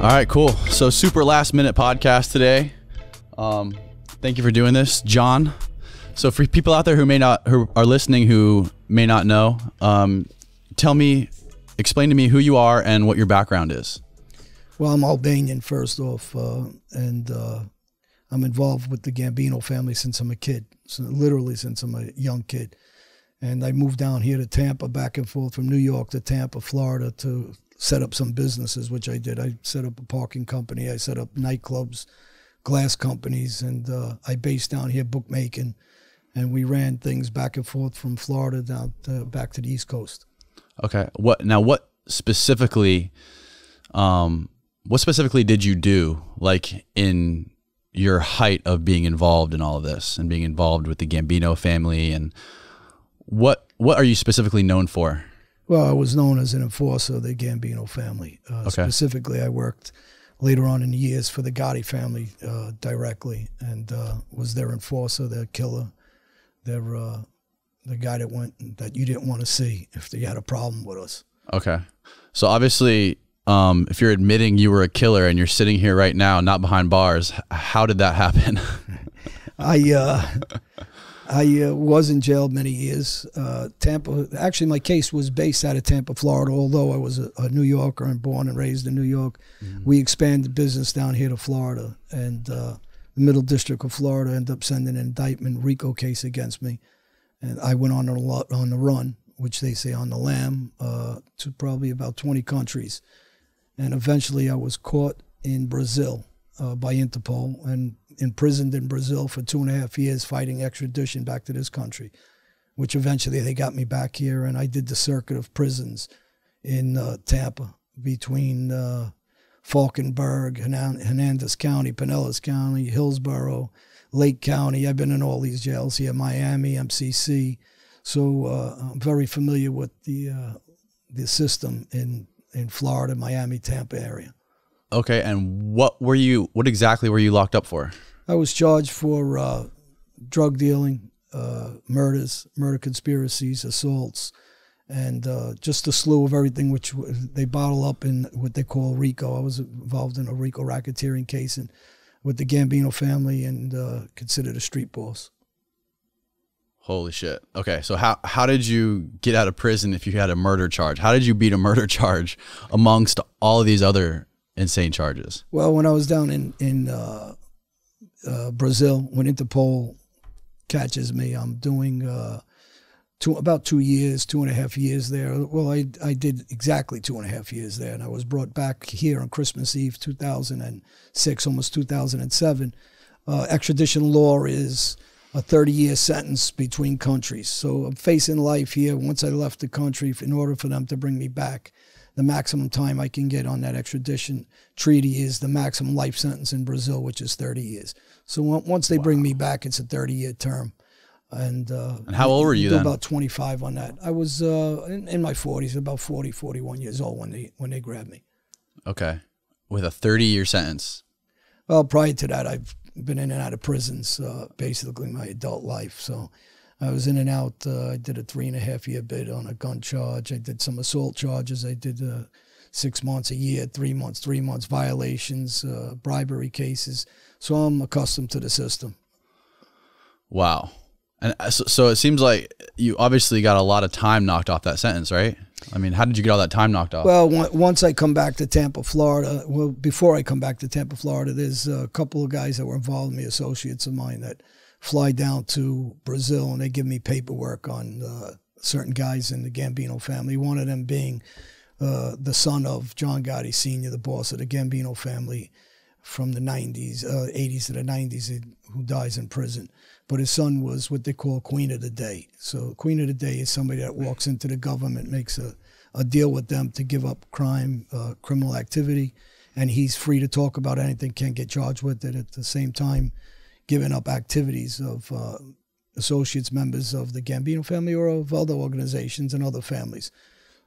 All right, cool. So super last minute podcast today. Um, thank you for doing this, John. So for people out there who may not who are listening who may not know, um, tell me, explain to me who you are and what your background is. Well, I'm Albanian first off, uh, and uh, I'm involved with the Gambino family since I'm a kid, so literally since I'm a young kid. And I moved down here to Tampa, back and forth from New York to Tampa, Florida, to set up some businesses, which I did. I set up a parking company. I set up nightclubs, glass companies, and uh, I based down here bookmaking. And we ran things back and forth from Florida down to, back to the East Coast. Okay. What now? What specifically? Um, what specifically did you do, like in your height of being involved in all of this and being involved with the Gambino family, and what what are you specifically known for? Well, I was known as an enforcer of the Gambino family. Uh, Okay. Specifically, I worked later on in the years for the Gotti family uh, directly, and uh, was their enforcer, their killer, their uh, the guy that went that you didn't want to see if they had a problem with us. Okay. So obviously, um, if you're admitting you were a killer and you're sitting here right now, not behind bars, how did that happen? I uh, I uh, was in jail many years. Uh, Tampa. Actually, my case was based out of Tampa, Florida. Although I was a, a New Yorker and born and raised in New York, we expanded business down here to Florida, and uh, the Middle District of Florida ended up sending an indictment RICO case against me, and I went on a lot on the run, which they say on the lam, uh, to probably about 20 countries, and eventually I was caught in Brazil uh, by Interpol and imprisoned in Brazil for two and a half years fighting extradition back to this country, which eventually they got me back here and I did the circuit of prisons in uh, Tampa between uh, Falkenburg, Hernan- Hernandez County, Pinellas County, Hillsborough, Lake County. I've been in all these jails here, Miami, MCC. So uh, I'm very familiar with the uh, the system in in Florida, Miami, Tampa area. Okay. And what were you? What exactly were you locked up for? I was charged for uh, drug dealing, uh, murders, murder conspiracies, assaults, and uh, just a slew of everything which they bottle up in what they call RICO. I was involved in a RICO racketeering case and with the Gambino family and uh, considered a street boss. Holy shit. Okay. So how how did you get out of prison if you had a murder charge? How did you beat a murder charge amongst all of these other insane charges? Well, when I was down in in uh, uh, Brazil, when Interpol catches me, I'm doing uh, two about two years, two and a half years there. Well, I I did exactly two and a half years there, and I was brought back here on Christmas Eve, 2006, almost 2007. Uh, extradition law is a 30 year sentence between countries. So I'm facing life here. Once I left the country, in order for them to bring me back, the maximum time I can get on that extradition treaty is the maximum life sentence in Brazil, which is 30 years. So once they bring me back, it's a 30 year term. And, uh, And how old were you then? About 25 on that. I was uh, in, in my 40s, about 40, 41 years old when they when they grabbed me. Okay. With a 30 year sentence. Well, prior to that, I've been in and out of prisons uh, basically my adult life. So I was in and out. Uh, I did a three and a half year bid on a gun charge. I did some assault charges. I did uh, six months, a year, three months, three months violations, uh, bribery cases. So I'm accustomed to the system. Wow. And uh, so, so it seems like you obviously got a lot of time knocked off that sentence, right? I mean, how did you get all that time knocked off? Well, on- once I come back to Tampa, Florida, well, before I come back to Tampa, Florida, there's a couple of guys that were involved in me, associates of mine, that fly down to Brazil and they give me paperwork on uh, certain guys in the Gambino family. One of them being uh, the son of John Gotti Sr., the boss of the Gambino family from the 90s, uh, 80s to the 90s, who dies in prison. But his son was what they call Queen of the Day. So, Queen of the Day is somebody that walks into the government, makes a, a deal with them to give up crime, uh, criminal activity, and he's free to talk about anything, can't get charged with it. At the same time, giving up activities of uh, associates, members of the Gambino family or of other organizations and other families.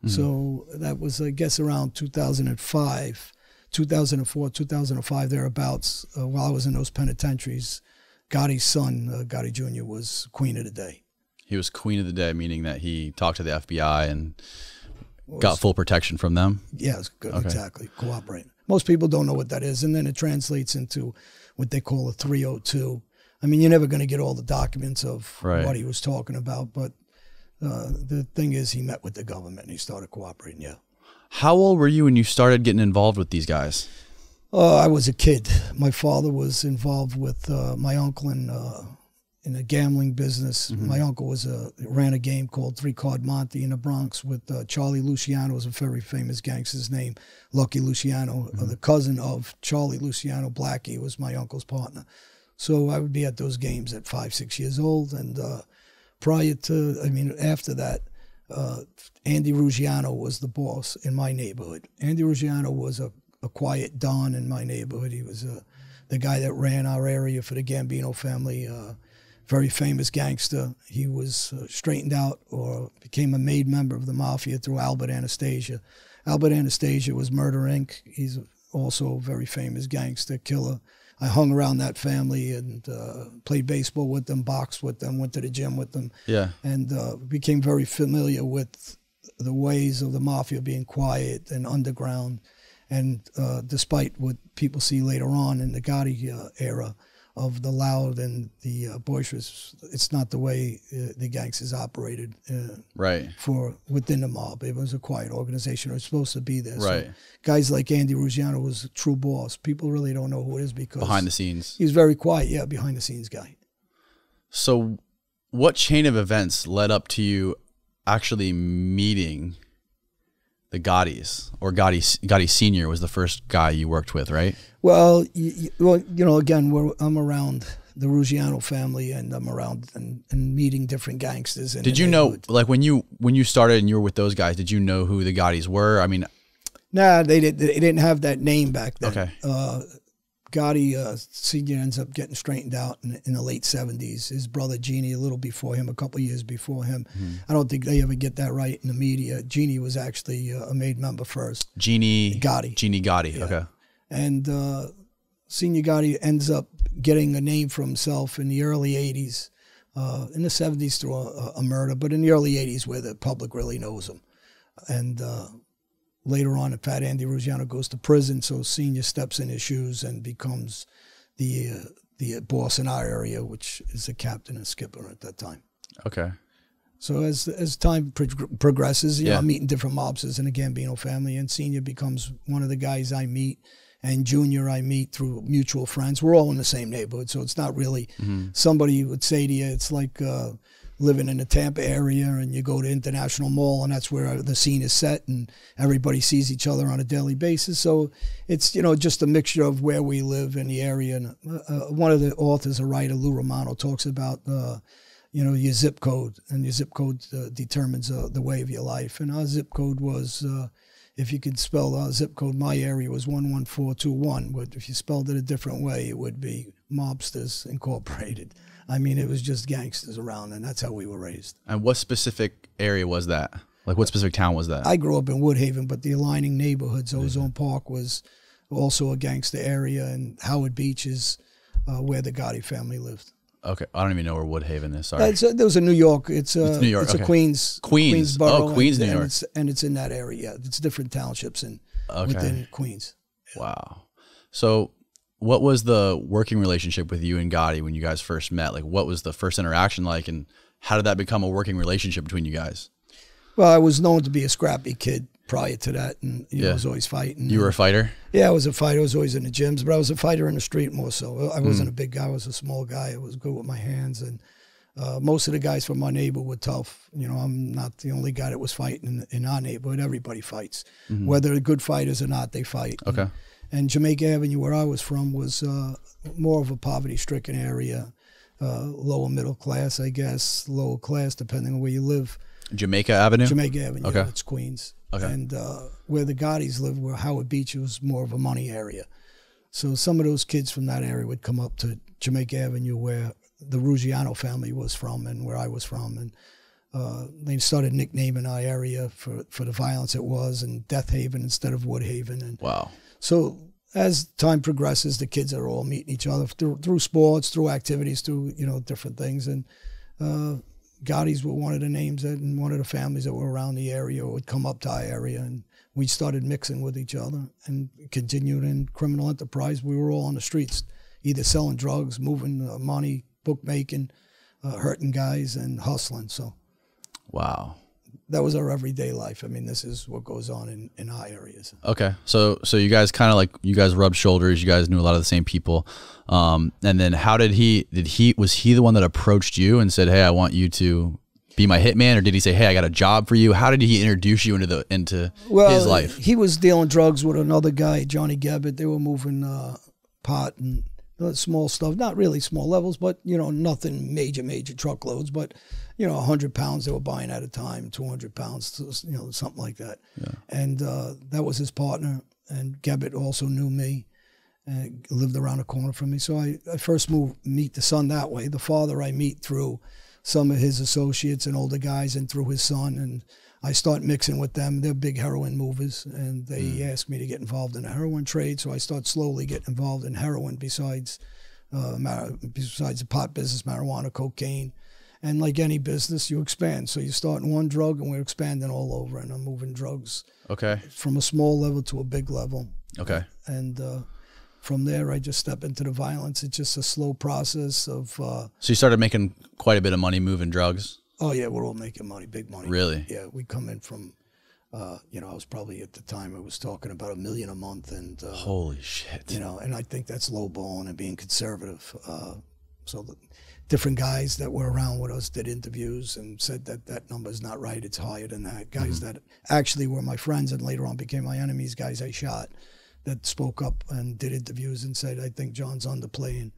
So that was, I guess, around 2005, 2004, 2005, thereabouts, uh, while I was in those penitentiaries. Gotti's son, uh, Gotti Jr., was queen of the day. he was queen of the day, meaning that he talked to the FBI and got full protection from them. Yeah, good, Okay. exactly. Cooperating. Most people don't know what that is, and then it translates into what they call a 302. I mean, you're never going to get all the documents of Right. what he was talking about, but uh, the thing is, he met with the government and he started cooperating. Yeah. How old were you when you started getting involved with these guys? Uh, I was a kid. My father was involved with uh, my uncle and uh, in a gambling business. My uncle was a ran a game called Three Card Monte in the Bronx with uh, Charlie Luciano, was a very famous gangster's name, Lucky Luciano, uh, the cousin of Charlie Luciano. Blackie was my uncle's partner. So I would be at those games at five, six years old, and uh, prior to, I mean, after that, uh, Andy Ruggiano was the boss in my neighborhood. Andy Ruggiano was a, a quiet don in my neighborhood. He was uh, the guy that ran our area for the Gambino family. Uh, very famous gangster. He was uh, straightened out or became a made member of the mafia through Albert Anastasia. Albert Anastasia was Murder Inc. He's also a very famous gangster killer. I hung around that family and uh, played baseball with them, boxed with them, went to the gym with them Yeah. and uh, became very familiar with the ways of the mafia being quiet and underground. And uh, despite what people see later on in the Gotti uh, era of the loud and the uh, boisterous, it's not the way uh, the gangsters operated uh, Right. for within the mob. It was a quiet organization. It was supposed to be there. So Right. guys like Andy Ruggiano was a true boss. People really don't know who it is because Behind the scenes. he was very quiet. Yeah, behind the scenes guy. So, what chain of events led up to you actually meeting the Gottis or Gotti Gotti Senior was the first guy you worked with, right? Well, you, well, you know, again, we're, I'm around the Ruggiano family, and I'm around and, and meeting different gangsters. Did you know, like when you when you started and you were with those guys, did you know who the Gottis were? I mean, Nah, they didn't. They didn't have that name back then. Okay. Uh, Gotti uh, Senior ends up getting straightened out in, in the late '70s. His brother Genie, a little before him, a couple of years before him. Mm-hmm. I don't think they ever get that right in the media. Genie was actually uh, a made member first. Jeannie Gotti. Jeannie Gotti. Okay. and uh, Senior Gotti ends up getting a name for himself in the early '80s, uh, in the '70s through a, a murder, but in the early '80s where the public really knows him. And uh, later on, Fat Andy Ruggiano goes to prison, so Senior steps in his shoes and becomes the uh, the boss in our area, which is a captain and skipper at that time. Okay. So as as time prog- progresses, you know, Yeah. I'm meeting different mobsters in the Gambino family, and Senior becomes one of the guys I meet, and Junior I meet through mutual friends. We're all in the same neighborhood, so it's not really somebody would say to you, it's like uh, living in the Tampa area, and you go to International Mall, and that's where the scene is set, and everybody sees each other on a daily basis. So it's you know just a mixture of where we live in the area. And uh, uh, one of the authors, a writer, Lou Romano, talks about. Uh, you know your zip code and your zip code uh, determines uh, the way of your life and our zip code was uh, if you could spell our zip code my area was 11421 but if you spelled it a different way it would be mobsters incorporated i mean it was just gangsters around and that's how we were raised And what specific area was that? Like what specific town was that? i grew up in woodhaven but the aligning neighborhoods ozone park was also a gangster area and howard beach is uh, where the gotti family lived okay. I don't even know where Woodhaven is. Sorry. It's a, there was a New York. It's a, It's New York, It's okay. a Queens. Queens. borough, Oh, Queens, and, New and York. It's, and it's in that area. Yeah, it's different townships in Okay. within Queens. Wow. So, what was the working relationship with you and Gotti when you guys first met? Like, what was the first interaction like, and how did that become a working relationship between you guys? Well, I was known to be a scrappy kid prior to that, and you know, I was always fighting. You were a fighter. Yeah, I was a fighter. I was always in the gyms, but I was a fighter in the street more so. I wasn't a big guy. I was a small guy. I was good with my hands, and uh, most of the guys from my neighborhood were tough. You know, I'm not the only guy that was fighting in, in our neighborhood. Everybody fights, whether they're good fighters or not. They fight. Okay. And Jamaica Avenue, where I was from, was uh, more of a poverty-stricken area, uh, lower middle class, I guess, lower class, depending on where you live. Jamaica Avenue. Jamaica Avenue, Okay. it's Queens. Okay. And uh, where the Gottis lived, where Howard Beach was more of a money area. So some of those kids from that area would come up to Jamaica Avenue, where the Ruggiano family was from and where I was from. And uh, they started nicknaming our area for, for the violence it was, and Death Haven instead of Woodhaven. And Wow. So as time progresses, the kids are all meeting each other through, through sports, through activities, through you know different things, and uh, Gotti's were one of the names that, and one of the families that were around the area would come up to our area, and we started mixing with each other and continued in criminal enterprise. We were all on the streets, either selling drugs, moving uh, money, bookmaking, uh, hurting guys, and hustling. So Wow. That was our everyday life. I mean, this is what goes on in, in our areas. Okay. So so you guys kind of like you guys rubbed shoulders. You guys knew a lot of the same people. Um, and then how did he did he was he the one that approached you and said, "Hey, I want you to be my hitman," or did he say, "Hey, I got a job for you"? How did he introduce you into the into well, his life? He was dealing drugs with another guy, Johnny Gebert. They were moving uh, pot and small stuff, not really small levels, but you know, nothing major, major truckloads, but you know, 100 pounds they were buying at a time, 200 pounds, you know, something like that. And uh, that was his partner. And Gebert also knew me and lived around the corner from me. So I, I first moved, meet the son that way. The father I meet through some of his associates and older guys and through his son. And I start mixing with them. They're big heroin movers, and they asked me to get involved in the heroin trade. So I start slowly getting involved in heroin besides uh, mar- besides the pot business, marijuana, cocaine. And like any business, you expand. So you start in one drug, and we're expanding all over. And I'm moving drugs Okay. from a small level to a big level. Okay. And uh, from there, I just step into the violence. It's just a slow process of, uh, So you started making quite a bit of money moving drugs. Oh, yeah, we're all making money, big money. Really? Yeah, we come in from, uh, you know, I was probably at the time I was talking about a million a month, and uh, Holy shit. you know, and I think that's low balling and being conservative. Uh, so the different guys that were around with us did interviews and said that that number is not right. It's higher than that. Guys that actually were my friends and later on became my enemies. Guys I shot that spoke up and did interviews and said, I think John's underplaying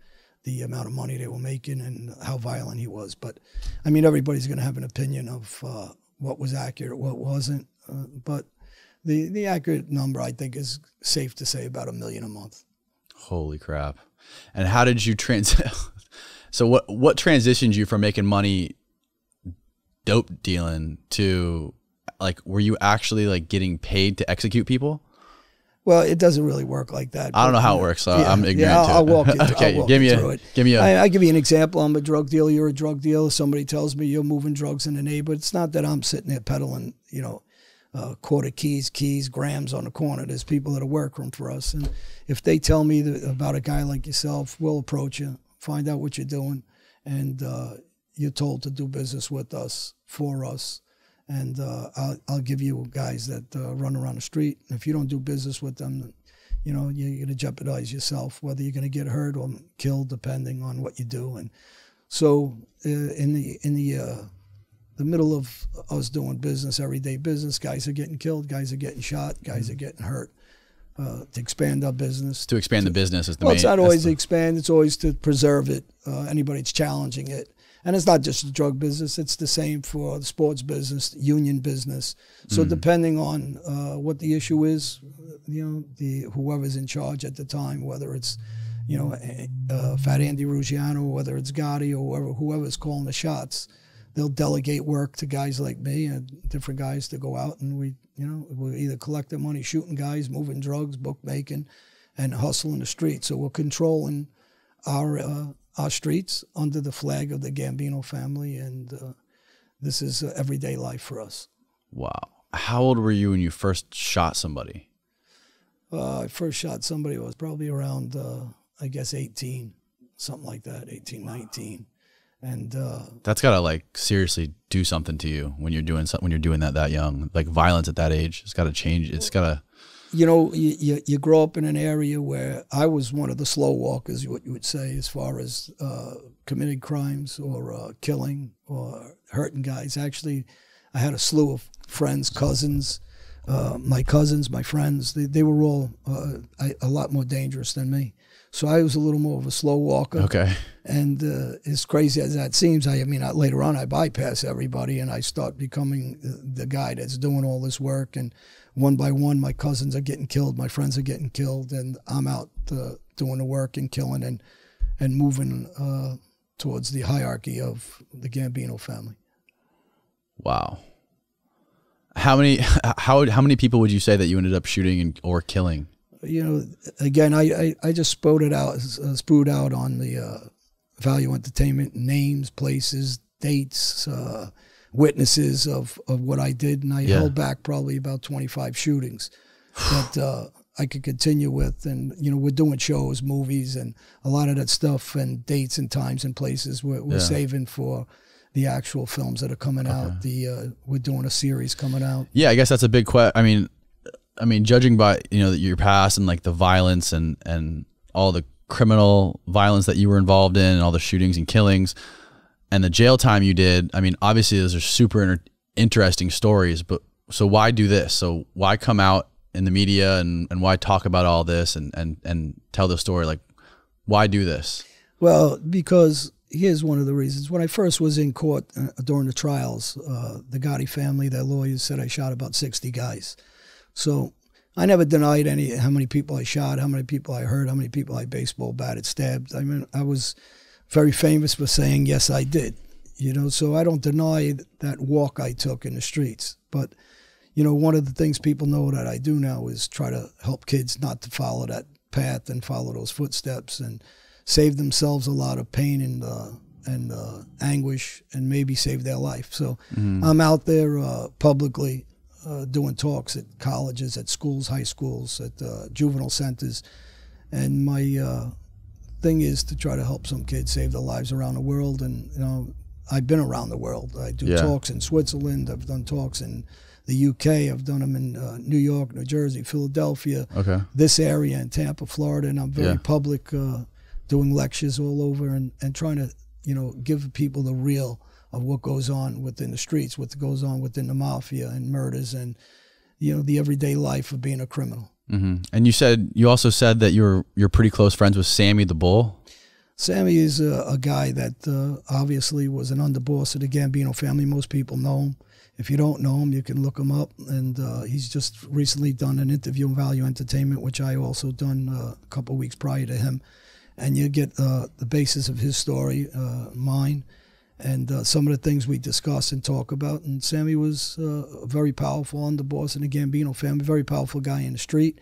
the amount of money they were making and how violent he was. But I mean, everybody's going to have an opinion of uh, what was accurate, what wasn't. Uh, but the the accurate number, I think, is safe to say about a million a month. Holy crap. And how did you trans So what what transitioned you from making money dope dealing to like were you actually like getting paid to execute people? Well, it doesn't really work like that. I don't know how it works, so I'm ignorant Yeah, I'll, I'll walk you. through- okay, I'll walk give me you a it. give me a I, I give you an example. I'm a drug dealer. You're a drug dealer. Somebody tells me you're moving drugs in the neighborhood. It's not that I'm sitting there peddling, you know, uh, quarter keys, keys, grams on the corner. There's people that are working for us, and if they tell me that, about a guy like yourself, we'll approach you, find out what you're doing, and uh, you're told to do business with us for us. And uh, I'll, I'll give you guys that uh, run around the street. If you don't do business with them, you know you're going to jeopardize yourself whether you're going to get hurt or killed depending on what you do and so uh, in the in the uh, the middle of us doing business everyday business guys are getting killed guys are getting shot guys are getting hurt uh, to expand our business to expand the business is the well, main it's not always the- to expand. It's always to preserve it. Uh, anybody that's challenging it, and it's not just the drug business. It's the same for the sports business, the union business. So Mm. depending on uh, what the issue is, you know, the whoever's in charge at the time, whether it's you know uh, Fat Andy Ruggiano, whether it's Gotti or whoever, whoever's calling the shots, they'll delegate work to guys like me and different guys to go out and we, you know, we either collect the money, shooting guys, moving drugs, bookmaking, and hustling the streets. So we're controlling our uh, our streets under the flag of the Gambino family, and uh, this is uh, everyday life for us. Wow. How old were you when you first shot somebody? Uh, I first shot somebody I was probably around, uh, I guess, 18, something like that, 18, 19. And uh, That's got to like seriously do something to you when you're doing something when you're doing that that young. Like violence at that age, it's got to change. It's got to you know, you, you, you grow up in an area where I was one of the slow walkers, what you would say, as far as uh, committing crimes or uh, killing or hurting guys. Actually, I had a slew of friends, cousins, uh, my cousins, my friends. They, they were all uh, I, a lot more dangerous than me. So I was a little more of a slow walker. Okay. And uh, as crazy as that seems, I, I mean, I, later on, I bypass everybody and I start becoming the, the guy that's doing all this work. And one by one, my cousins are getting killed, my friends are getting killed, and I'm out uh, doing the work and killing and and moving uh, towards the hierarchy of the Gambino family. Wow. How many how how many people would you say that you ended up shooting and, or killing? You know, again, I, I, I just spewed it out, uh, spewed out on the uh, valuetainment names, places, dates, uh, witnesses of, of what I did, and I Yeah. held back probably about 25 shootings that uh, I could continue with. And you know, we're doing shows, movies, and a lot of that stuff, and dates and times and places we're, we're Yeah. saving for the actual films that are coming out. The uh, we're doing a series coming out. Yeah, I guess that's a big question. I mean, I mean, judging by you know your past and like the violence and and all the criminal violence that you were involved in, and all the shootings and killings, and the jail time you did. I mean, obviously those are super inter- interesting stories. But so why do this? So why come out in the media and and why talk about all this and and and tell the story? Like, why do this? Well, because here's one of the reasons. When I first was in court uh, during the trials, uh, the Gotti family, their lawyers said I shot about 60 guys. So I never denied any how many people I shot, how many people I hurt, how many people I baseball batted, stabbed. I mean, I was very famous for saying yes, I did. You know, so I don't deny that walk I took in the streets. But you know, one of the things people know that I do now is try to help kids not to follow that path and follow those footsteps and save themselves a lot of pain and uh, and uh, anguish and maybe save their life. So I'm out there uh, publicly uh, doing talks at colleges, at schools, high schools, at uh, juvenile centers, and my uh, thing is to try to help some kids save their lives around the world. And you know, I've been around the world. I do Yeah. talks in Switzerland. I've done talks in the UK. I've done them in uh, New York, New Jersey, Philadelphia, Okay. this area in Tampa, Florida, and I'm very Yeah. public, uh, doing lectures all over and, and trying to, you know, give people the real of what goes on within the streets, what goes on within the mafia and murders and, you know, the everyday life of being a criminal. Hmm And you said you also said that you're you're pretty close friends with Sammy the Bull. Sammy is a, a guy that uh, obviously was an underboss of the Gambino family. Most people know him. If you don't know him, you can look him up. And uh, he's just recently done an interview on Valuetainment, which I also done uh, a couple of weeks prior to him. And you get uh, the basis of his story, uh, mine, and uh, some of the things we discuss and talk about. And Sammy was uh, a very powerful underboss in the Gambino family, very powerful guy in the street.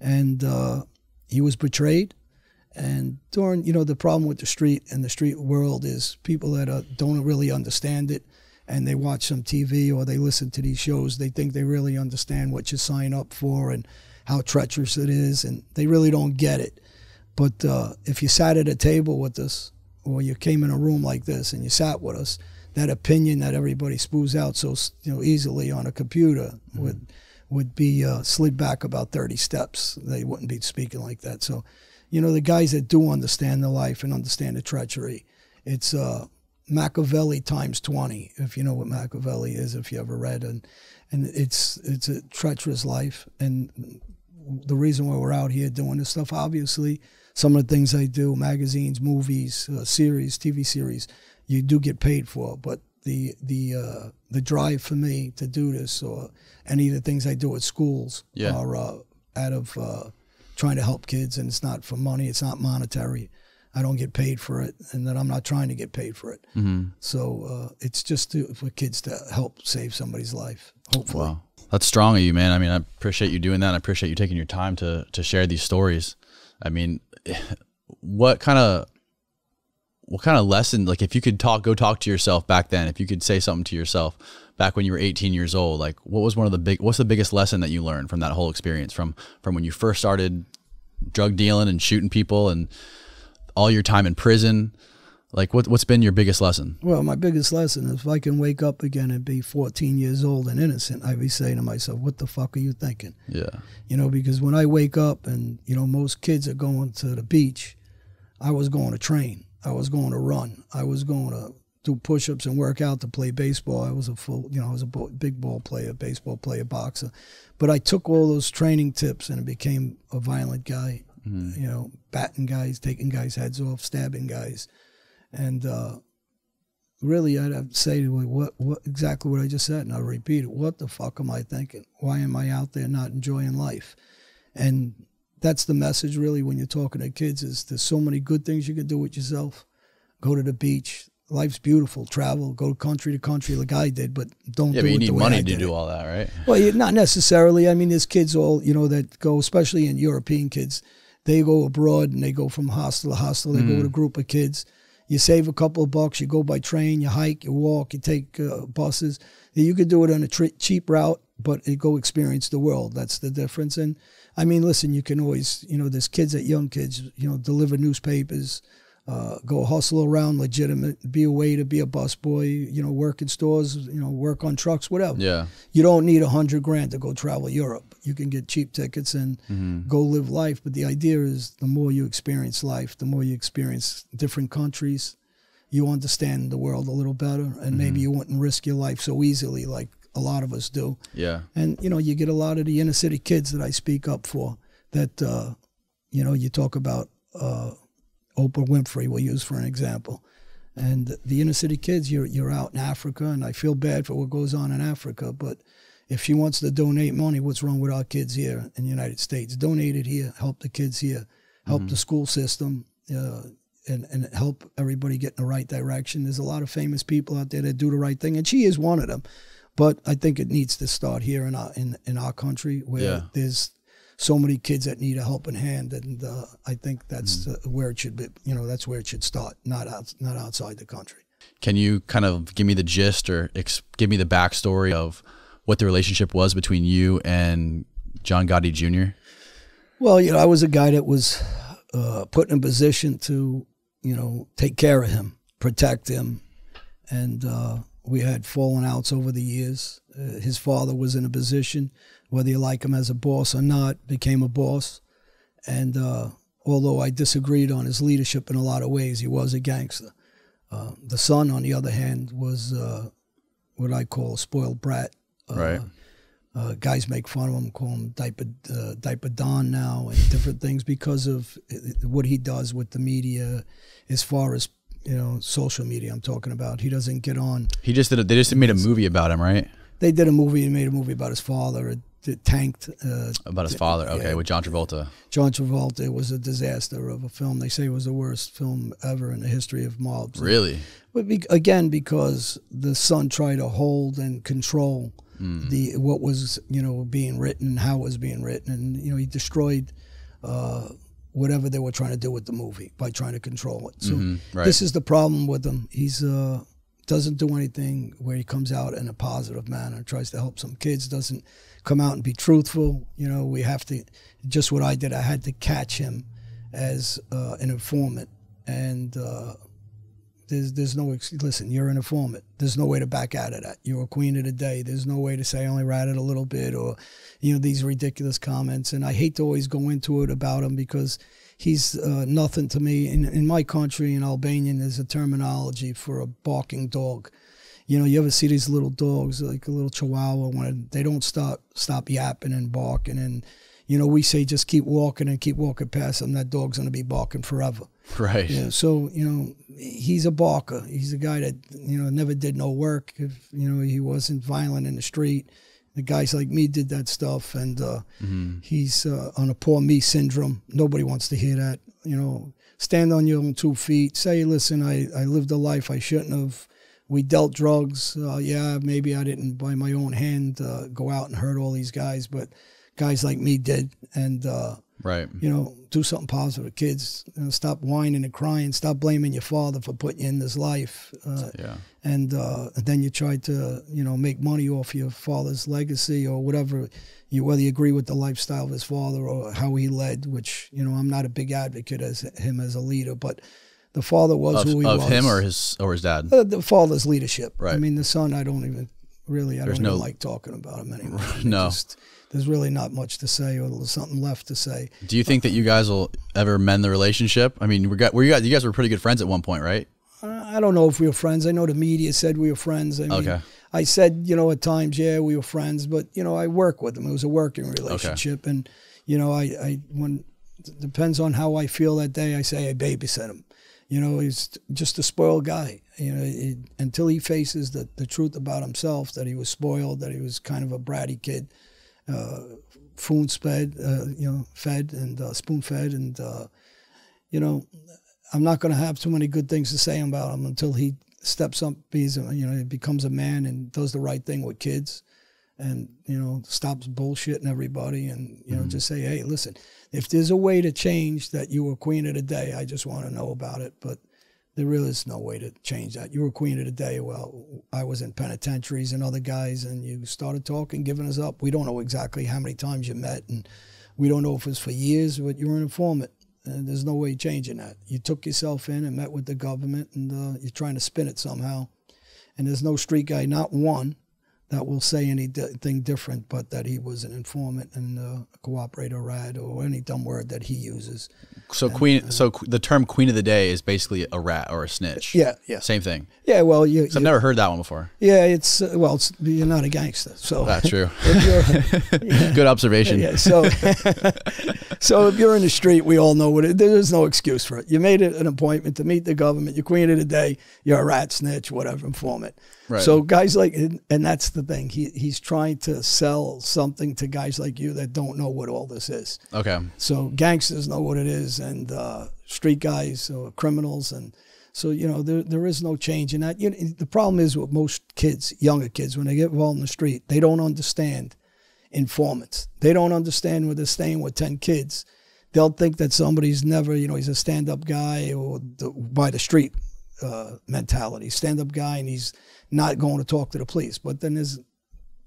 And uh, he was betrayed. And during, you know, the problem with the street and the street world is people that uh, don't really understand it and they watch some TV or they listen to these shows, they think they really understand what you sign up for and how treacherous it is, and they really don't get it. But uh, if you sat at a table with us or you came in a room like this and you sat with us, that opinion that everybody spews out so you know easily on a computer would would be uh, slid back about 30 steps. They wouldn't be speaking like that. So, you know, the guys that do understand the life and understand the treachery, it's uh, Machiavelli times 20, if you know what Machiavelli is, if you ever read. And, and it's, it's a treacherous life. And the reason why we're out here doing this stuff, obviously, some of the things I do, magazines, movies, uh, series, TV series, you do get paid for. But the the uh, the drive for me to do this, or any of the things I do at schools, Yeah. are uh, out of uh, trying to help kids, and it's not for money, it's not monetary. I don't get paid for it, and that I'm not trying to get paid for it. Mm-hmm. So uh, it's just to, for kids to help save somebody's life, hopefully. Wow, that's strong of you, man. I mean, I appreciate you doing that. I appreciate you taking your time to to share these stories. I mean, what kind of what kind of lesson like if you could talk go talk to yourself back then if you could say something to yourself back when you were 18 years old like what was one of the big what's the biggest lesson that you learned from that whole experience from from when you first started drug dealing and shooting people and all your time in prison like what what's been your biggest lesson Well, my biggest lesson is if I can wake up again and be 14 years old and innocent, I'd be saying to myself, "What the fuck are you thinking?" yeah You know, because when I wake up and you know most kids are going to the beach, I was going to train, I was going to run, I was going to do push-ups and work out to play baseball. I was a full, you know, I was a bo- big ball player, baseball player, boxer, but I took all those training tips and became a violent guy. Mm-hmm. You know, batting guys, taking guys' heads off, stabbing guys, and uh, really, I'd have to say to what, what exactly what I just said, and I'll repeat it. What the fuck am I thinking? Why am I out there not enjoying life? And that's the message, really, when you're talking to kids: is there's so many good things you can do with yourself. Go to the beach. Life's beautiful. Travel. Go country to country like I did, but don't yeah do but you need money I to do it. all that right Well, not necessarily. I mean, there's kids all you know that go, especially in European kids. They go abroad and they go from hostel to hostel. They go with a group of kids. You save a couple of bucks. You go by train. You hike. You walk. You take uh, buses. You could do it on a cheap route, but go experience the world. That's the difference. And I mean, listen, you can always, you know, there's kids that young kids, you know, deliver newspapers, uh, go hustle around legitimate, be a waiter, be a busboy, you know, work in stores, you know, work on trucks, whatever. Yeah. You don't need a hundred grand to go travel Europe. You can get cheap tickets and Mm-hmm. go live life. But the idea is the more you experience life, the more you experience different countries, you understand the world a little better. And Mm-hmm. maybe you wouldn't risk your life so easily like a lot of us do. Yeah. And you know, you get a lot of the inner city kids that I speak up for. That uh, you know, you talk about uh, Oprah Winfrey. We'll use for an example. And the inner city kids, you're you're out in Africa, and I feel bad for what goes on in Africa. But if she wants to donate money, what's wrong with our kids here in the United States? Donate it here. Help the kids here. Help the school system. Uh, and, and help everybody get in the right direction. There's a lot of famous people out there that do the right thing, and she is one of them. But I think it needs to start here in our in, in our country where Yeah. there's so many kids that need a helping hand, and uh, I think that's uh, where it should be. You know, that's where it should start, not out, not outside the country. Can you kind of give me the gist or ex- give me the backstory of what the relationship was between you and John Gotti Jr.? Well, you know, I was a guy that was uh, put in a position to, you know, take care of him, protect him, and uh, we had fallen outs over the years. Uh, his father was in a position, whether you like him as a boss or not, became a boss, and uh, although I disagreed on his leadership in a lot of ways, he was a gangster. Uh, the son, on the other hand, was uh, what I call a spoiled brat. Uh, Right. uh, guys make fun of him, call him diaper uh, diaper Don now, and different things because of what he does with the media, as far as you know, social media. I'm talking about. He doesn't get on. He just did. A, they just made a movie about him, right? They did a movie and made a movie about his father. It, it tanked. Uh, About his father. Okay, yeah. with John Travolta. John Travolta. It was a disaster of a film. They say it was the worst film ever in the history of mobs. Really? But be, again, because the son tried to hold and control the what was you know being written, how it was being written, and you know he destroyed uh, whatever they were trying to do with the movie by trying to control it. So right. this is the problem with him. He's uh, doesn't do anything where he comes out in a positive manner. Tries to help some kids. Doesn't come out and be truthful. You know, we have to. Just what I did. I had to catch him as uh, an informant and. Uh, there's there's no ex- listen. You're an informant. There's no way to back out of that. You're a queen of the day. There's no way to say I only ratted a little bit or, you know, these ridiculous comments. And I hate to always go into it about him because he's uh, nothing to me. In in my country, in Albanian, there's a terminology for a barking dog. You know, you ever see these little dogs like a little Chihuahua when they don't stop stop yapping and barking and. You know, we say just keep walking and keep walking past them. That dog's going to be barking forever. Right. Yeah, so you know, he's a barker. He's a guy that you know never did no work. If you know, he wasn't violent in the street. The guys like me did that stuff, and uh, he's uh, on a poor me syndrome. Nobody wants to hear that. You know, stand on your own two feet. Say, listen, I I lived a life I shouldn't have. We dealt drugs. Uh, yeah, maybe I didn't by my own hand uh, go out and hurt all these guys, but guys like me did, and. Uh, Right. you know, do something positive. Kids, you know, stop whining and crying. Stop blaming your father for putting you in this life. Uh, Yeah. and, uh, and then you try to, you know, make money off your father's legacy or whatever. You whether you agree with the lifestyle of his father or how he led, which you know, I'm not a big advocate as him as a leader, but the father was Of, who he of was. him or his or his dad. Uh, the father's leadership. Right. I mean, the son, I don't even really, I There's don't no- even like talking about him anymore. No. Just, there's really not much to say or something left to say. Do you think that you guys will ever mend the relationship? I mean, we got we got you guys were pretty good friends at one point, right? I don't know if we were friends. I know the media said we were friends. I mean, Okay. I said, you know, at times, yeah, we were friends, but you know, I work with him. It was a working relationship, and you know, I, I when it depends on how I feel that day. I say I babysit him. You know, he's just a spoiled guy. You know, it, until he faces the the truth about himself that he was spoiled, that he was kind of a bratty kid, uh, spoon fed, uh, you know, fed and uh, spoon fed, and uh, you know, I'm not going to have too many good things to say about him until he steps up, he's you know, he becomes a man and does the right thing with kids, and you know, stops bullshitting everybody, and you know, just say, hey, listen, if there's a way to change that you were queen of the day, I just want to know about it. But there really is no way to change that. You were queen of the day. Well, I was in penitentiaries and other guys, and you started talking, giving us up. We don't know exactly how many times you met, and we don't know if it was for years, but you were an informant. And there's no way changing that. You took yourself in and met with the government, and uh, you're trying to spin it somehow. And there's no street guy, not one, that will say anything different, but that he was an informant and a cooperator, rat, or any dumb word that he uses. So and, queen, uh, so the term "queen of the day" is basically a rat or a snitch. Yeah, yeah, same thing. Yeah, well, you. I've never heard that one before. Yeah, it's uh, well, it's, you're not a gangster, so that's true. yeah. Good observation. Yeah, so so if you're in the street, we all know what it. There's no excuse for it. You made it an appointment to meet the government. You're queen of the day. You're a rat, snitch, whatever, informant. Right. So guys like, and that's the thing. He he's trying to sell something to guys like you that don't know what all this is. Okay. So gangsters know what it is, and uh, street guys or criminals, and so you know there there is no change in that. You know, the problem is with most kids, younger kids, when they get involved in the street, they don't understand informants. They don't understand when they're staying with ten kids. They'll think that somebody's never, you know, he's a stand-up guy or the, by the street uh, mentality, stand-up guy, and he's not going to talk to the police. But then there's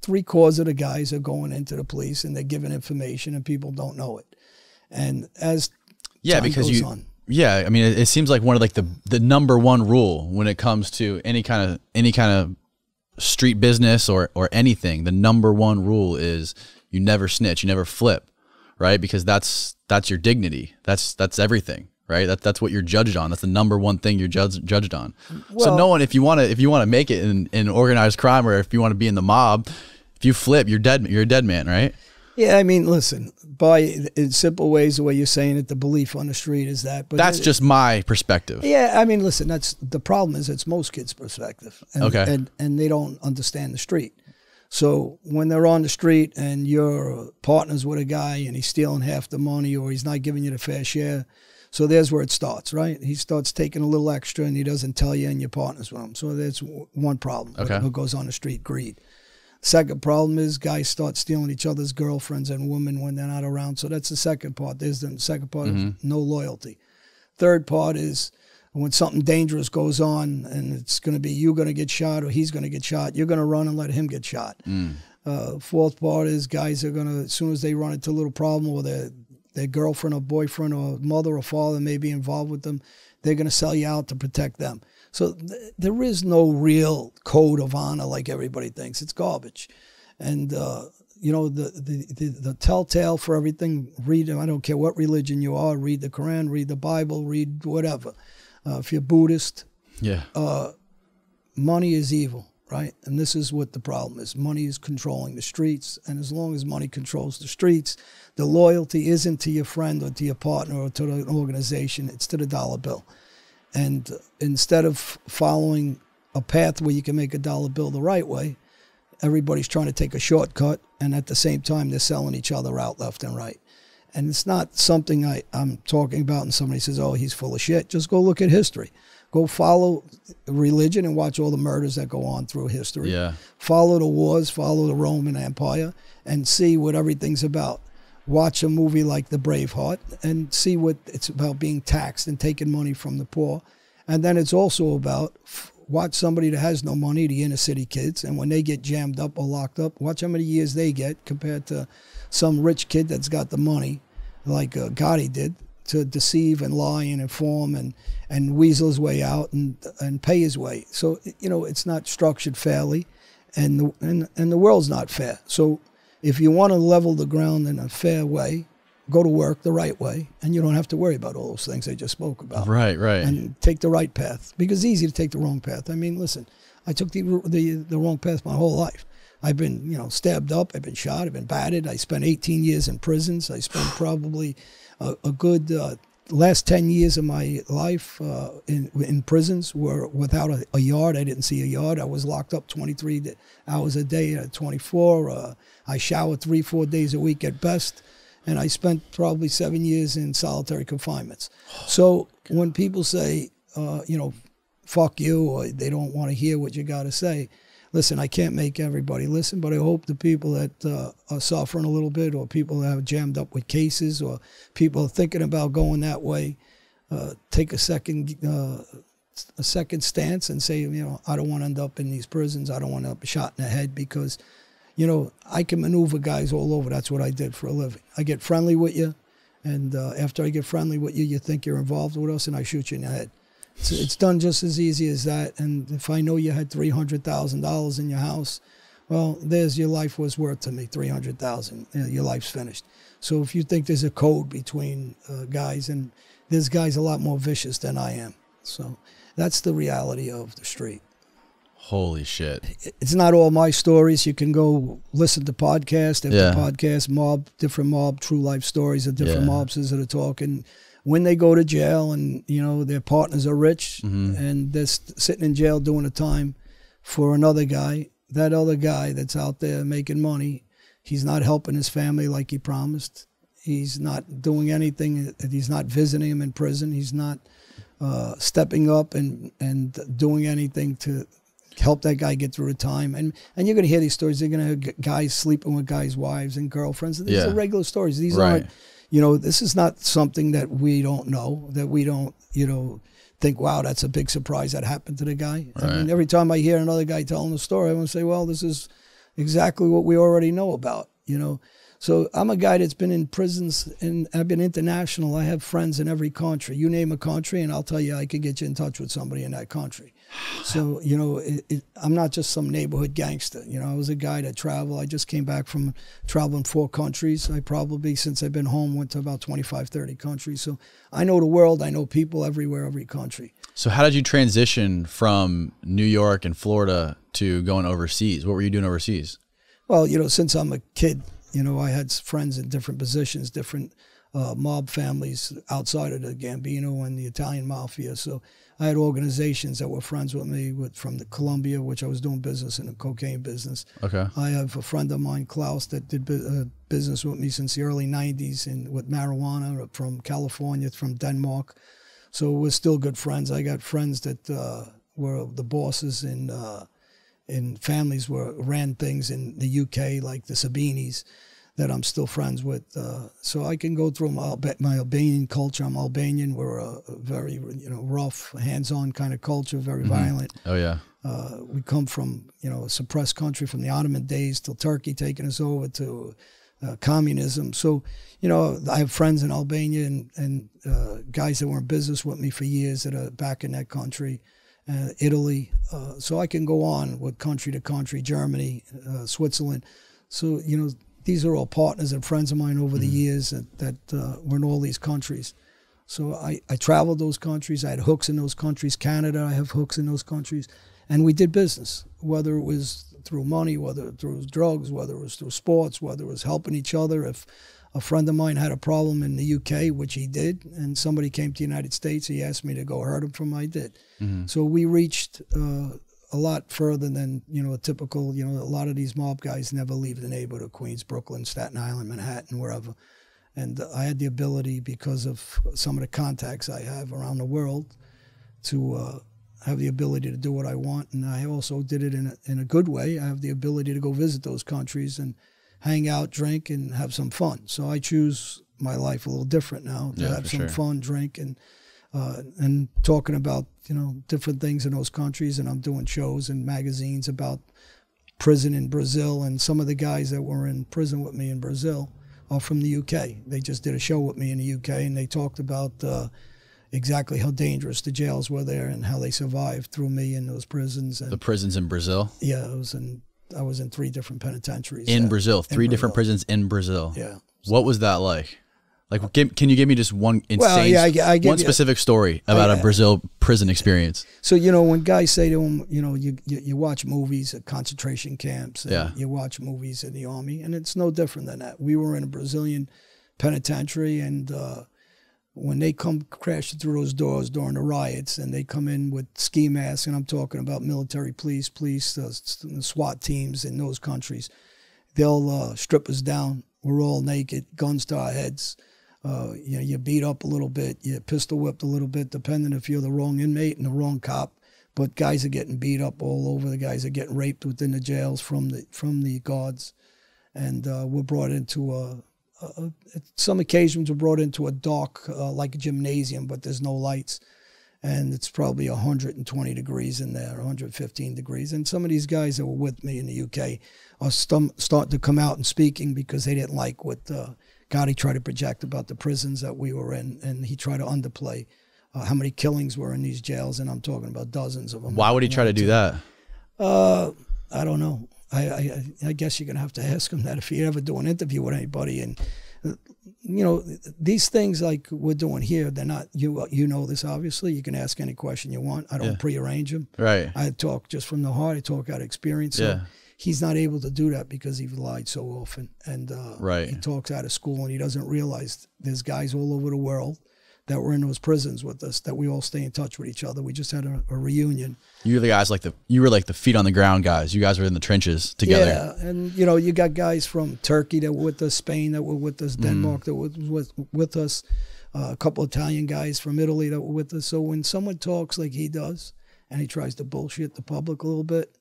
three quarters of the guys are going into the police and they're giving information and people don't know it. And as yeah, because you on, yeah, I mean, it, it, seems like one of like the the number one rule when it comes to any kind of any kind of street business or or anything. The number one rule is you never snitch, you never flip, right? Because that's that's your dignity. That's that's everything right? That, that's what you're judged on. That's the number one thing you're judged judged on. Well, so no one, if you want to, if you want to make it in, in organized crime, or if you want to be in the mob, if you flip, you're dead. You're a dead man, right? Yeah, I mean, listen. By in simple ways, the way you're saying it, the belief on the street is that. But that's it, just my perspective. Yeah, I mean, listen. That's the problem. Is it's most kids' perspective, and, okay, and and they don't understand the street. So when they're on the street and you're partners with a guy and he's stealing half the money or he's not giving you the fair share, so there's where it starts, right? He starts taking a little extra and he doesn't tell you and your partners with him. So that's one problem. Okay. What goes on the street, greed. Second problem is guys start stealing each other's girlfriends and women when they're not around. So that's the second part. There's the second part mm-hmm. no loyalty. Third part is when something dangerous goes on and it's going to be you going to get shot or he's going to get shot, you're going to run and let him get shot. Mm. Uh, fourth part is guys are going to, as soon as they run into a little problem or they're their girlfriend or boyfriend or mother or father may be involved with them, they're going to sell you out to protect them. So th- there is no real code of honor like everybody thinks. It's garbage. And, uh, you know, the, the, the, the, telltale for everything, read, I don't care what religion you are, read the Quran, read the Bible, read whatever. Uh, if you're Buddhist, yeah, uh, money is evil right? And this is what the problem is. Money is controlling the streets, and as long as money controls the streets, the loyalty isn't to your friend or to your partner or to an organization, it's to the dollar bill. And instead of following a path where you can make a dollar bill the right way, everybody's trying to take a shortcut, and at the same time, they're selling each other out left and right. And it's not something I, I'm talking about, and somebody says, oh, he's full of shit. Just go look at history. Go follow religion and watch all the murders that go on through history. Yeah. Follow the wars, follow the Roman Empire, and see what everything's about. Watch a movie like The Braveheart and see what it's about being taxed and taking money from the poor. And then it's also about watch somebody that has no money, the inner city kids, and when they get jammed up or locked up, watch how many years they get compared to some rich kid that's got the money, like uh, Gotti did to deceive and lie and inform and, and weasel his way out and, and pay his way. So, you know, it's not structured fairly and the, and, and the world's not fair. So if you want to level the ground in a fair way, go to work the right way and you don't have to worry about all those things I just spoke about. Right, right. And take the right path because it's easy to take the wrong path. I mean, listen, I took the, the, the wrong path my whole life. I've been, you know, stabbed up. I've been shot. I've been batted. I spent 18 years in prisons. I spent probably a, a good uh, last 10 years of my life uh, in, in prisons were without a, a, yard. I didn't see a yard. I was locked up 23 hours a day at 24. Uh, I showered three, four days a week at best. And I spent probably seven years in solitary confinements. So when people say, uh, you know, fuck you, or they don't want to hear what you got to say, listen, I can't make everybody listen, but I hope the people that uh, are suffering a little bit, or people that have jammed up with cases, or people thinking about going that way, uh, take a second, uh, a second stance and say, you know, I don't want to end up in these prisons. I don't want to be shot in the head because, you know, I can maneuver guys all over. That's what I did for a living. I get friendly with you, and uh, after I get friendly with you, you think you're involved with us, and I shoot you in the head. It's, it's done just as easy as that. And if I know you had three hundred thousand dollars in your house, well, there's your life was worth to me three hundred thousand. Know, your life's finished. So if you think there's a code between uh, guys, and there's guys a lot more vicious than I am. So that's the reality of the street. Holy shit. It's not all my stories. You can go listen to podcast after Yeah. podcast, mob, different mob, true life stories of different Yeah. mobsters that are talking. When they go to jail and, you know, their partners are rich Mm-hmm. and they're sitting in jail doing a time for another guy, that other guy that's out there making money, he's not helping his family like he promised. He's not doing anything. He's not visiting him in prison. He's not uh, stepping up and, and doing anything to help that guy get through the time. And and you're going to hear these stories. They're going to have guys sleeping with guys' wives and girlfriends. These Yeah. are regular stories. These Right. aren't, you know, this is not something that we don't know, that we don't, you know, think, wow, that's a big surprise that happened to the guy. I mean, every time I hear another guy telling a story, I want to say, well, this is exactly what we already know about, you know. So I'm a guy that's been in prisons and I've been international. I have friends in every country. You name a country, and I'll tell you I could get you in touch with somebody in that country. So you know, it, it, I'm not just some neighborhood gangster. You know, I was a guy that traveled. I just came back from traveling four countries. I probably since I've been home went to about 25, 30 countries. So I know the world. I know people everywhere, every country. So how did you transition from New York and Florida to going overseas? What were you doing overseas? Well, you know, since I'm a kid, you know, I had friends in different positions, different uh, mob families outside of the Gambino and the Italian mafia. So I had organizations that were friends with me with from the Colombia, which I was doing business in the cocaine business. Okay. I have a friend of mine, Klaus, that did uh, business with me since the early '90s and with marijuana from California, from Denmark. So we're still good friends. I got friends that uh, were the bosses in uh, in families where ran things in the UK, like the Sabinis, that I'm still friends with. Uh, so I can go through my, Alba- my Albanian culture. I'm Albanian. We're a, very you know rough, hands-on kind of culture, very violent. Oh yeah. Uh, we come from you know a suppressed country from the Ottoman days till Turkey taking us over to uh, communism. So you know I have friends in Albania and and uh, guys that were in business with me for years that are back in that country, uh, Italy. Uh, so I can go on with country to country, Germany, uh, Switzerland. So you know these are all partners and friends of mine over the years that that uh, were in all these countries. So I, I traveled those countries. I had hooks in those countries. Canada, I have hooks in those countries. And we did business, whether it was through money, whether it through drugs, whether it was through sports, whether it was helping each other. If a friend of mine had a problem in the UK, which he did, and somebody came to the United States, he asked me to go hurt him from, I did. So we reached uh, a lot further than, you know, a typical, you know, a lot of these mob guys never leave the neighborhood of Queens, Brooklyn, Staten Island, Manhattan, wherever and I had the ability because of some of the contacts I have around the world to uh, have the ability to do what I want, and I also did it in a, in a good way. I have the ability to go visit those countries and hang out, drink, and have some fun. So I choose my life a little different now to Yeah, have some sure. fun, drink, and uh, and talking about you know different things in those countries. And I'm doing shows and magazines about prison in Brazil, and some of the guys that were in prison with me in Brazil are from the UK. They just did a show with me in the UK, and they talked about uh, exactly how dangerous the jails were there and how they survived through me in those prisons. And The prisons in Brazil. yeah, I was in I was in three different penitentiaries. In Yeah. Brazil, three different Brazil. prisons in Brazil. Yeah. What was that like? Like, give, can you give me just one insane, Well, yeah, I- I one specific story about a Brazil prison experience? So you know when guys say to them, you know, you you, you watch movies at concentration camps, Yeah. you watch movies in the army, and it's no different than that. We were in a Brazilian penitentiary, and uh, when they come crashing through those doors during the riots, and they come in with ski masks, and I'm talking about military police, police, uh, SWAT teams in those countries, they'll uh, strip us down. We're all naked, guns to our heads. Uh, you know, you beat up a little bit, you pistol whipped a little bit, depending if you're the wrong inmate and the wrong cop. But guys are getting beat up all over. The guys are getting raped within the jails from the from the guards, and uh, we're brought into a, a, a. Some occasions, we're brought into a dark, uh, like a gymnasium, but there's no lights, and it's probably 120 degrees in there, 115 degrees. And some of these guys that were with me in the UK are stum- starting to come out and speaking because they didn't like what uh, Gotti tried to project about the prisons that we were in, and he tried to underplay uh, how many killings were in these jails, and I'm talking about dozens of them. Why would he try to do that? Uh, I don't know. I, I, I guess you're gonna have to ask him that if you ever do an interview with anybody. And uh, you know, these things like we're doing here, they're not. You you know this obviously. You can ask any question you want. I don't Yeah. prearrange them. Right. I talk just from the heart. I talk out of experience. So Yeah. He's not able to do that because he lied so often, and uh, Right. he talks out of school, and he doesn't realize there's guys all over the world that were in those prisons with us that we all stay in touch with each other. We just had a, a reunion. You were the guys like the you were like the feet on the ground guys. You guys were in the trenches together. Yeah, and you know, you got guys from Turkey that were with us, Spain that were with Mm-hmm. us, Denmark that was with, with us, uh, a couple Italian guys from Italy that were with us. So when someone talks like he does, and he tries to bullshit the public a little bit,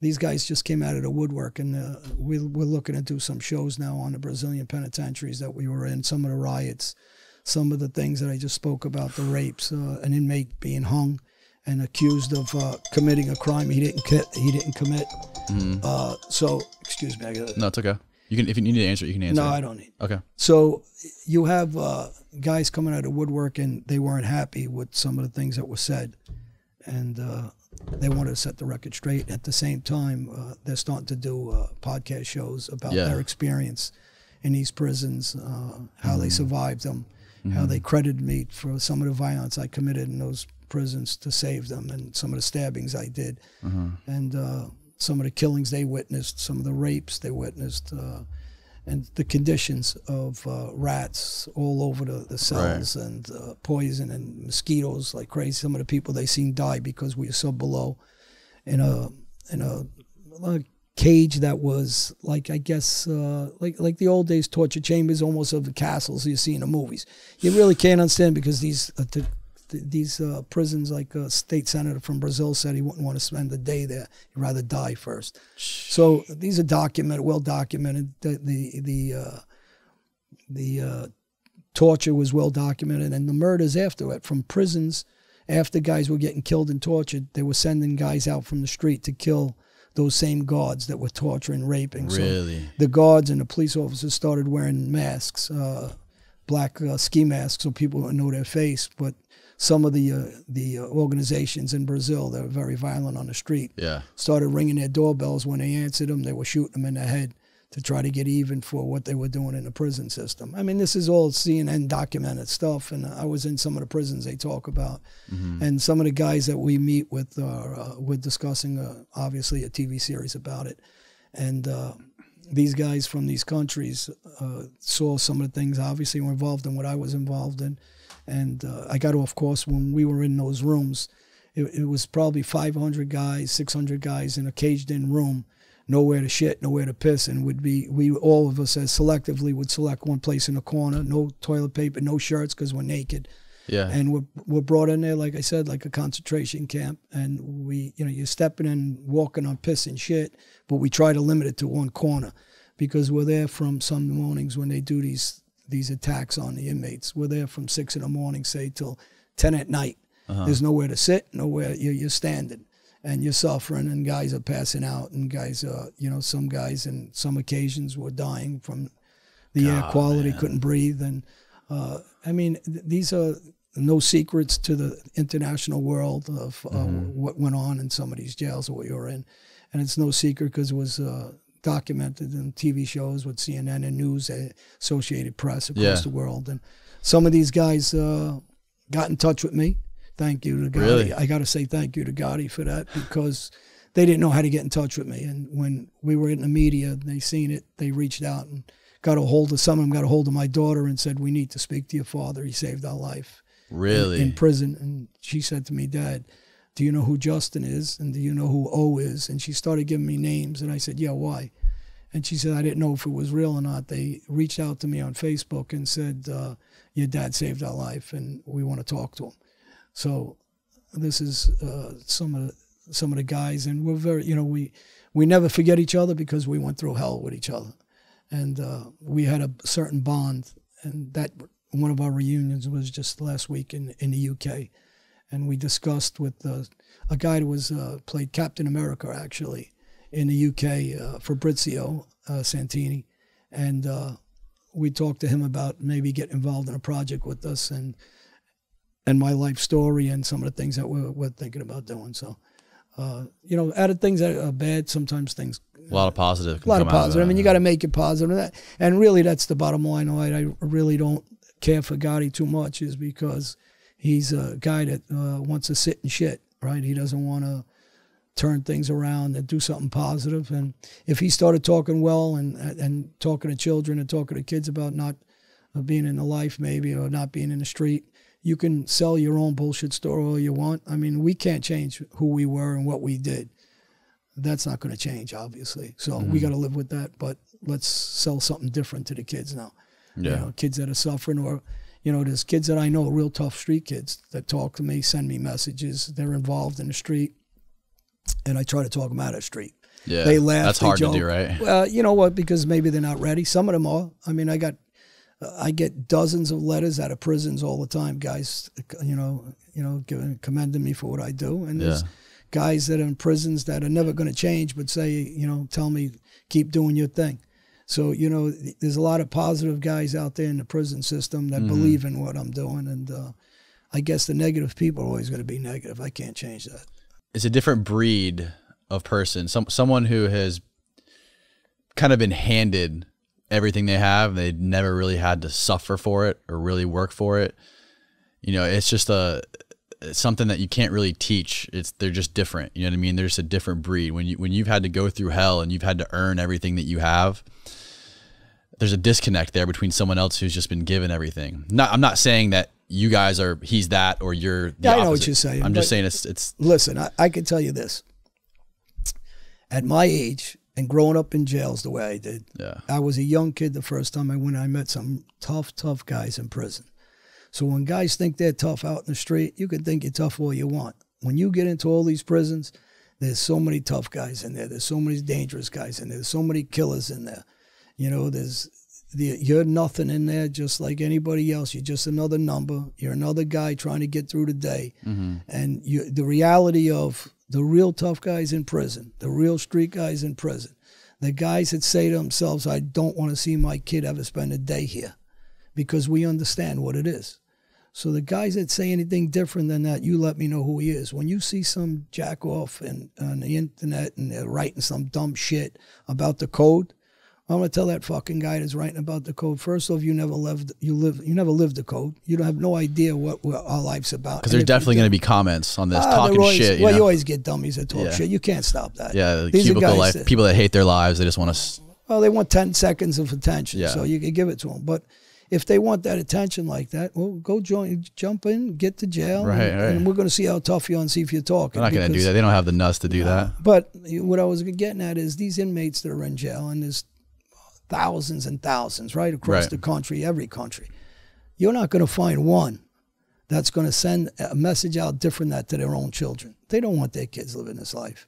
these guys just came out of the woodwork, and uh, we, we're looking to do some shows now on the Brazilian penitentiaries that we were in, some of the riots, some of the things that I just spoke about, the rapes, uh, an inmate being hung and accused of uh, committing a crime he didn't he didn't commit. Uh, so, excuse me. I gotta, No, it's okay. You can if you need to answer, it, you can answer. no. I don't need. Okay. So you have uh, guys coming out of woodwork and they weren't happy with some of the things that were said, and uh, they wanted to set the record straight. At the same time, uh, they're starting to do uh, podcast shows about Yeah. their experience in these prisons, uh, how Mm-hmm. they survived them, how they credited me for some of the violence I committed in those prisons to save them, and some of the stabbings I did, Mm-hmm. and uh, some of the killings they witnessed, some of the rapes they witnessed. And the conditions of uh, rats all over the, the cells and uh, poison and mosquitoes like crazy. Some of the people they seen die because we were so below in a in a, a cage that was like I guess uh, like like the old days torture chambers almost of the castles you see in the movies. You really can't understand because these uh, th- these uh, prisons like a state senator from Brazil said he wouldn't want to spend a day there. He'd rather die first. So these are documented, well documented. The the the uh, the uh, torture was well documented, and the murders after it from prisons. After guys were getting killed and tortured, they were sending guys out from the street to kill those same guards that were torturing, raping. So Really? the guards and the police officers started wearing masks, uh, black uh, ski masks, so people would know their face. But some of the uh, the uh, organizations in Brazil that were very violent on the street Yeah. started ringing their doorbells. When they answered them, they were shooting them in the head to try to get even for what they were doing in the prison system. I mean, this is all CNN documented stuff, and I was in some of the prisons they talk about, and some of the guys that we meet with are uh, we're discussing uh, obviously a TV series about it, and. These guys from these countries uh, saw some of the things obviously were involved in what I was involved in, and uh, I got off course when we were in those rooms. It, it was probably 500 guys, 600 guys in a caged-in room, nowhere to shit, nowhere to piss, and would be we all of us as selectively would select one place in the corner, no toilet paper, no shirts because we're naked, Yeah. and we're, we're brought in there like I said, like a concentration camp, and we you know you're stepping in, walking on piss and shit, but we try to limit it to one corner because we're there from some mornings when they do these these attacks on the inmates. We're there from six in the morning, say till ten at night. There's nowhere to sit, nowhere you're, you're standing, and you're suffering, and guys are passing out, and guys, uh, you know, some guys in some occasions were dying from the air quality, man. couldn't breathe, and uh, I mean, th- these are no secrets to the international world of uh, what went on in some of these jails that we were in, and it's no secret because it was. Uh, documented in TV shows with CNN and news, uh, Associated Press across Yeah. the world, and some of these guys uh, got in touch with me. Thank you to Gotti. Really? I got to say thank you to Gotti for that because they didn't know how to get in touch with me. And when we were in the media, they seen it. They reached out and got a hold of some of them. Got a hold of my daughter and said, "We need to speak to your father. He saved our life Really? in, prison." And she said to me, "Dad, do you know who Justin is? And do you know who O is?" And she started giving me names, and I said, "Yeah, why?" And she said, I didn't know if it was real or not. They reached out to me on Facebook and said, uh, Your dad saved our life and we want to talk to him. So this is uh, some of the, some of the guys, and we're very, you know, we, we never forget each other because we went through hell with each other. And uh, we had a certain bond, and that one of our reunions was just last week in, in the UK. and we discussed with uh, a guy who was uh, played Captain America actually in the UK, uh, Fabrizio uh, Santini, and uh, we talked to him about maybe getting involved in a project with us and and my life story and some of the things that we're, we're thinking about doing. So, uh, you know, out of things that are bad, sometimes things A lot of positive. a lot of positive. I mean, you got to make it positive. And, that, and really, that's the bottom line. Why I really don't care for Gotti too much is because he's a guy that uh, wants to sit and shit, right? He doesn't want to turn things around and do something positive. And if he started talking well and and talking to children and talking to kids about not uh, being in the life maybe or not being in the street, you can sell your own bullshit story all you want. I mean, we can't change who we were and what we did. That's not going to change, obviously. So we got to live with that. But let's sell something different to the kids now. Yeah. You know, kids that are suffering, or you know, there's kids that I know, real tough street kids that talk to me, send me messages. They're involved in the street, and I try to talk them out of the street. Yeah. They laugh. That's they hard joke. to do, right? Well, you know what? Because maybe they're not ready. Some of them are. I mean, I got, I get dozens of letters out of prisons all the time. Guys, you know, you know, giving commending me for what I do, and there's Yeah. guys that are in prisons that are never going to change, but say, you know, tell me, keep doing your thing. So you know, there's a lot of positive guys out there in the prison system that believe in what I'm doing, and uh, I guess the negative people are always going to be negative. I can't change that. it's a different breed of person. Some someone who has kind of been handed everything they have. They never really had to suffer for it or really work for it. You know, it's just a something that you can't really teach. It's they're just different. You know what I mean? They're just a different breed. When you when you've had to go through hell and you've had to earn everything that you have, there's a disconnect there between someone else who's just been given everything. Not I'm not saying that you guys are he's that or you're the Yeah, I know what you're saying, I'm just saying it's it's Listen, I, I can tell you this. At my age and growing up in jails the way I did, yeah. I was a young kid the first time I went. I met some tough, tough guys in prison. So when guys think they're tough out in the street, you can think you're tough all you want. When you get into all these prisons, there's so many tough guys in there. There's so many dangerous guys in there. There's so many killers in there. You know, there's the, you're nothing in there, just like anybody else. You're just another number. You're another guy trying to get through the day. Mm-hmm. And you, the reality of the real tough guys in prison, the real street guys in prison, the guys that say to themselves, I don't want to see my kid ever spend a day here because we understand what it is. So the guys that say anything different than that, you let me know who he is. When you see some jack off and on the internet and they're writing some dumb shit about the code, I'm gonna tell that fucking guy that's writing about the code. First off, you never lived you live you never lived the code. You don't have no idea what, what our life's about. Because there's definitely going to be comments on this Ah, talking always- shit. You well, know? you always get dummies that talk Yeah. shit. You can't stop that. yeah, the These cubicle life. that- people that hate their lives, they just want to. Well, they want 10 seconds of attention, Yeah. so you can give it to them. But if they want that attention like that, well, go join, jump in, get to jail, Right, and, right. and we're going to see how tough you are and see if you're talking. They're not going to do that. They don't have the nuts to do that. But what I was getting at is these inmates that are in jail, and there's thousands and thousands right across Right. the country, every country. You're not going to find one that's going to send a message out different that to their own children. They don't want their kids living this life.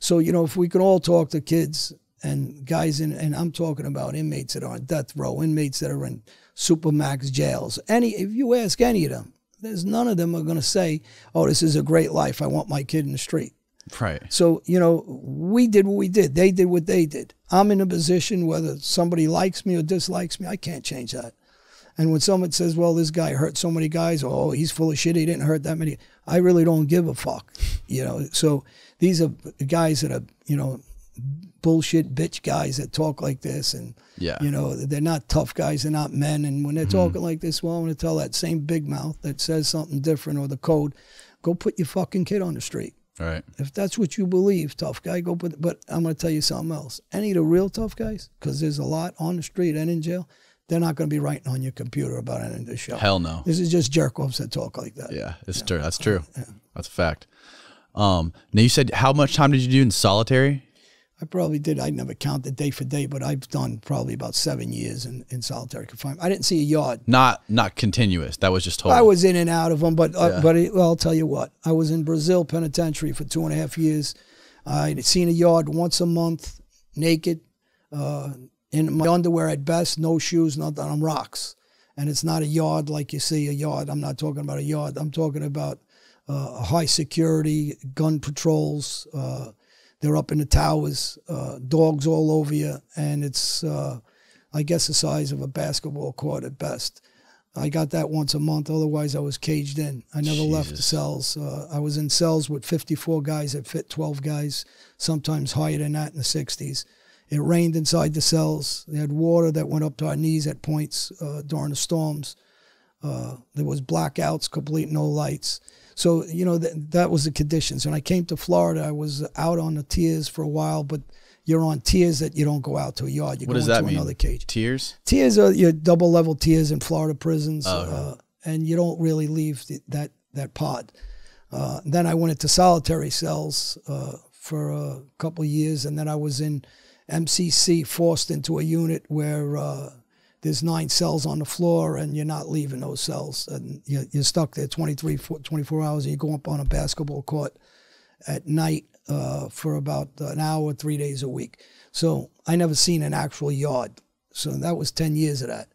So you know, if we can all talk to kids and guys in, and I'm talking about inmates that are on death row, inmates that are in supermax jails. Any, if you ask any of them, there's none of them are going to say, "Oh, this is a great life. I want my kid in the street." Right. So, you know, we did what we did. They did what they did. I'm in a position whether somebody likes me or dislikes me, I can't change that. And when someone says, well, this guy hurt so many guys, or oh, he's full of shit, he didn't hurt that many, I really don't give a fuck. You know, so these are guys that are, you know, bullshit bitch guys that talk like this and Yeah. you know they're not tough guys they're not men and when they're talking like this well i'm going to tell that same big mouth that says something different or the code go put your fucking kid on the street Right. if that's what you believe, tough guy, go put. But I'm going to tell you something else. Any of the real tough guys, because there's a lot on the street and in jail, they're not going to be writing on your computer about any of this show. Hell no. This is just jerk offs that talk like that. Yeah, it's true. That's true. That's a fact. Um, now you said how much time did you do in solitary? I probably did. I never counted day for day, but I've done probably about seven years in, in solitary confinement. I didn't see a yard. Not not continuous. That was just total. I was in and out of them, but uh, Yeah. but it, well, I'll tell you what. I was in Brazil Penitentiary for two and a half years. I'd seen a yard once a month, naked, uh, in my underwear at best, no shoes, nothing on rocks. And it's not a yard like you see a yard. I'm not talking about a yard. I'm talking about uh, high security, gun patrols. Uh, they're up in the towers, uh, dogs all over you, and it's, uh, I guess, the size of a basketball court at best. I got that once a month. Otherwise, I was caged in. I never left the cells. Uh, I was in cells with 54 guys that fit 12 guys, sometimes higher than that in the 60s. It rained inside the cells. They had water that went up to our knees at points uh, during the storms. Uh, there was blackouts, complete no lights. So you know th- that was the conditions. When I came to Florida, I was out on the tiers for a while, but you're on tiers that you don't go out to a yard. You What go does into that mean? another cage. Tears? Tiers are your double level tiers in Florida prisons, Oh, okay. uh, and you don't really leave the, that that pod. Uh, then I went into solitary cells uh, for a couple of years, and then I was in MCC, forced into a unit where uh, there's nine cells on the floor, and you're not leaving those cells, and you're, you're stuck there 23, 24 hours, and you go up on a basketball court at night uh, for about an hour, three days a week. So I never seen an actual yard. So that was 10 years of that.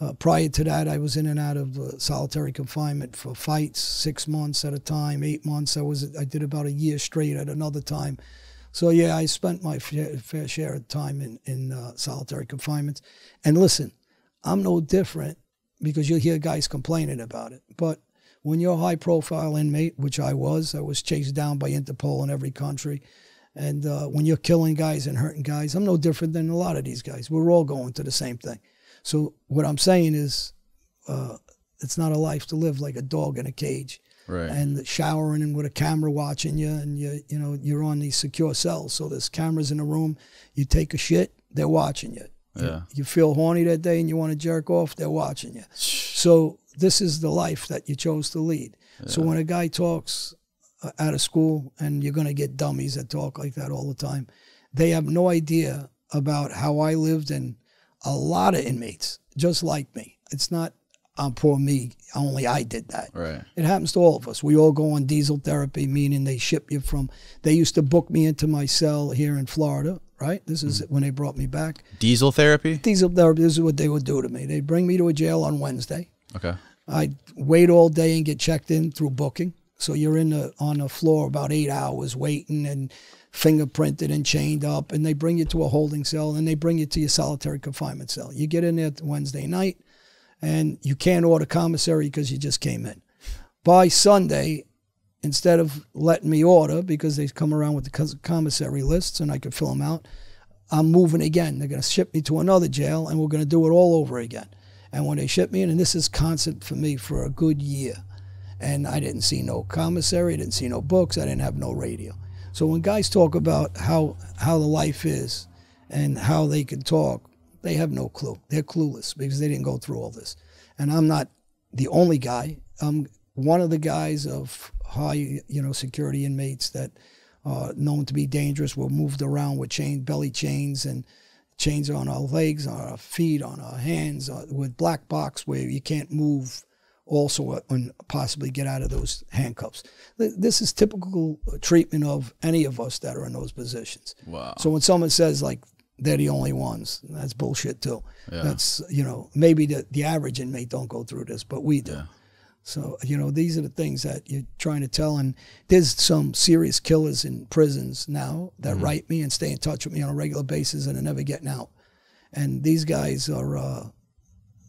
Uh, prior to that, I was in and out of uh, solitary confinement for fights, six months at a time, eight months. I was I did about a year straight at another time. So yeah, I spent my fair, share of time in in uh, solitary confinement. And listen, I'm no different because you'll hear guys complaining about it. But when you're a high profile inmate, which I was, I was chased down by Interpol in every country. And uh, when you're killing guys and hurting guys, I'm no different than a lot of these guys. We're all going to the same thing. So what I'm saying is, uh, it's not a life to live like a dog in a cage Right. and showering and with a camera watching you, and you you know you're on these secure cells. So there's cameras in the room. You take a shit, they're watching you. You- Yeah. You, feel horny that day and you want to jerk off, they're watching you. So this is the life that you chose to lead. So when a guy talks uh, out of school, and you're going to get dummies that talk like that all the time, they have no idea about how I lived and a lot of inmates just like me. It's not I'm poor me. Only I did that. right. It happens to all of us. We all go on diesel therapy, meaning they ship you from. They used to book me into my cell here in Florida, right? This is when they brought me back. Diesel therapy? Diesel therapy. This is what they would do to me. They'd bring me to a jail on Wednesday. Okay. I'd wait all day and get checked in through booking. So you're in the on the floor about eight hours waiting and fingerprinted and chained up, and they bring you to a holding cell, and they bring you to your solitary confinement cell. You get in there Wednesday night, and you can't order commissary because you just came in. By Sunday, instead of letting me order because they come around with the commissary lists and I could fill them out, I'm moving again. They're going to ship me to another jail, and we're going to do it all over again. And when they ship me in, and this is constant for me for a good year, and I didn't see no commissary, I didn't see no books, I didn't have no radio. So when guys talk about how how the life is and how they can talk, they have no clue. They're clueless because they didn't go through all this. And I'm not the only guy. I'm one of the guys of high, you know, security inmates that are known to be dangerous. Were moved around with chain belly chains and chains on our legs, on our feet, on our hands, uh, with black box where you can't move. Also, uh, and possibly get out of those handcuffs. This is typical treatment of any of us that are in those positions. Wow. So when someone says like they're the only ones, that's bullshit too. Yeah. That's you know maybe the the average inmate don't go through this, but we do. Yeah. So you know these are the things that you're trying to tell, and there's some serious killers in prisons now that Mm-hmm. write me and stay in touch with me on a regular basis, and are never getting out. And these guys are uh,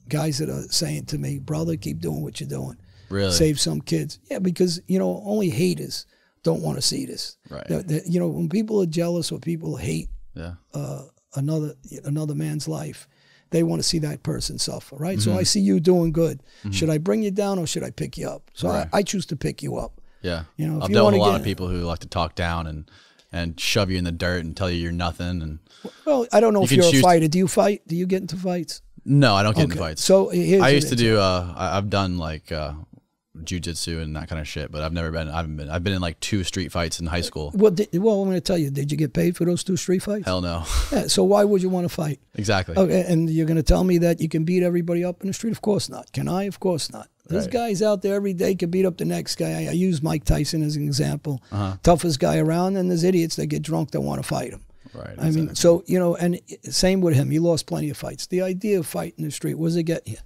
guys that are saying to me, "Brother, keep doing what you're doing. Really? Save some kids." Yeah, because you know only haters don't want to see this. Right. The- the- you know when people are jealous or people hate Yeah. uh, another another man's life. They want to see that person suffer, right? Mm-hmm. So I see you doing good. Should I bring you down or should I pick you up? So Right. I, I choose to pick you up. Yeah. You know, if I've you dealt with a lot of people who like to talk down and and shove you in the dirt and tell you you're nothing. And Well, I don't know You if you're a fighter. Do you fight? Do you get into fights? no, I don't get Okay. fights. So here's I used to do. Uh, I've done like uh, jujitsu and that kind of shit, but I've never been. I haven't been. I've been in like two street fights in high school. Well, did, well, I'm going to tell you. Did you get paid for those two street fights? Hell no. Yeah, so why would you want to fight? exactly. Okay, and you're going to tell me that you can beat everybody up in the street? Of course not. Can I? Of course not. There's Right. guys out there every day can beat up the next guy. I, I use Mike Tyson as an example. Uh-huh. Toughest guy around, and there's idiots that get drunk that want to fight him. Right. I mean, so you know, and same with him. He lost plenty of fights. The idea of fighting the street, does it get you?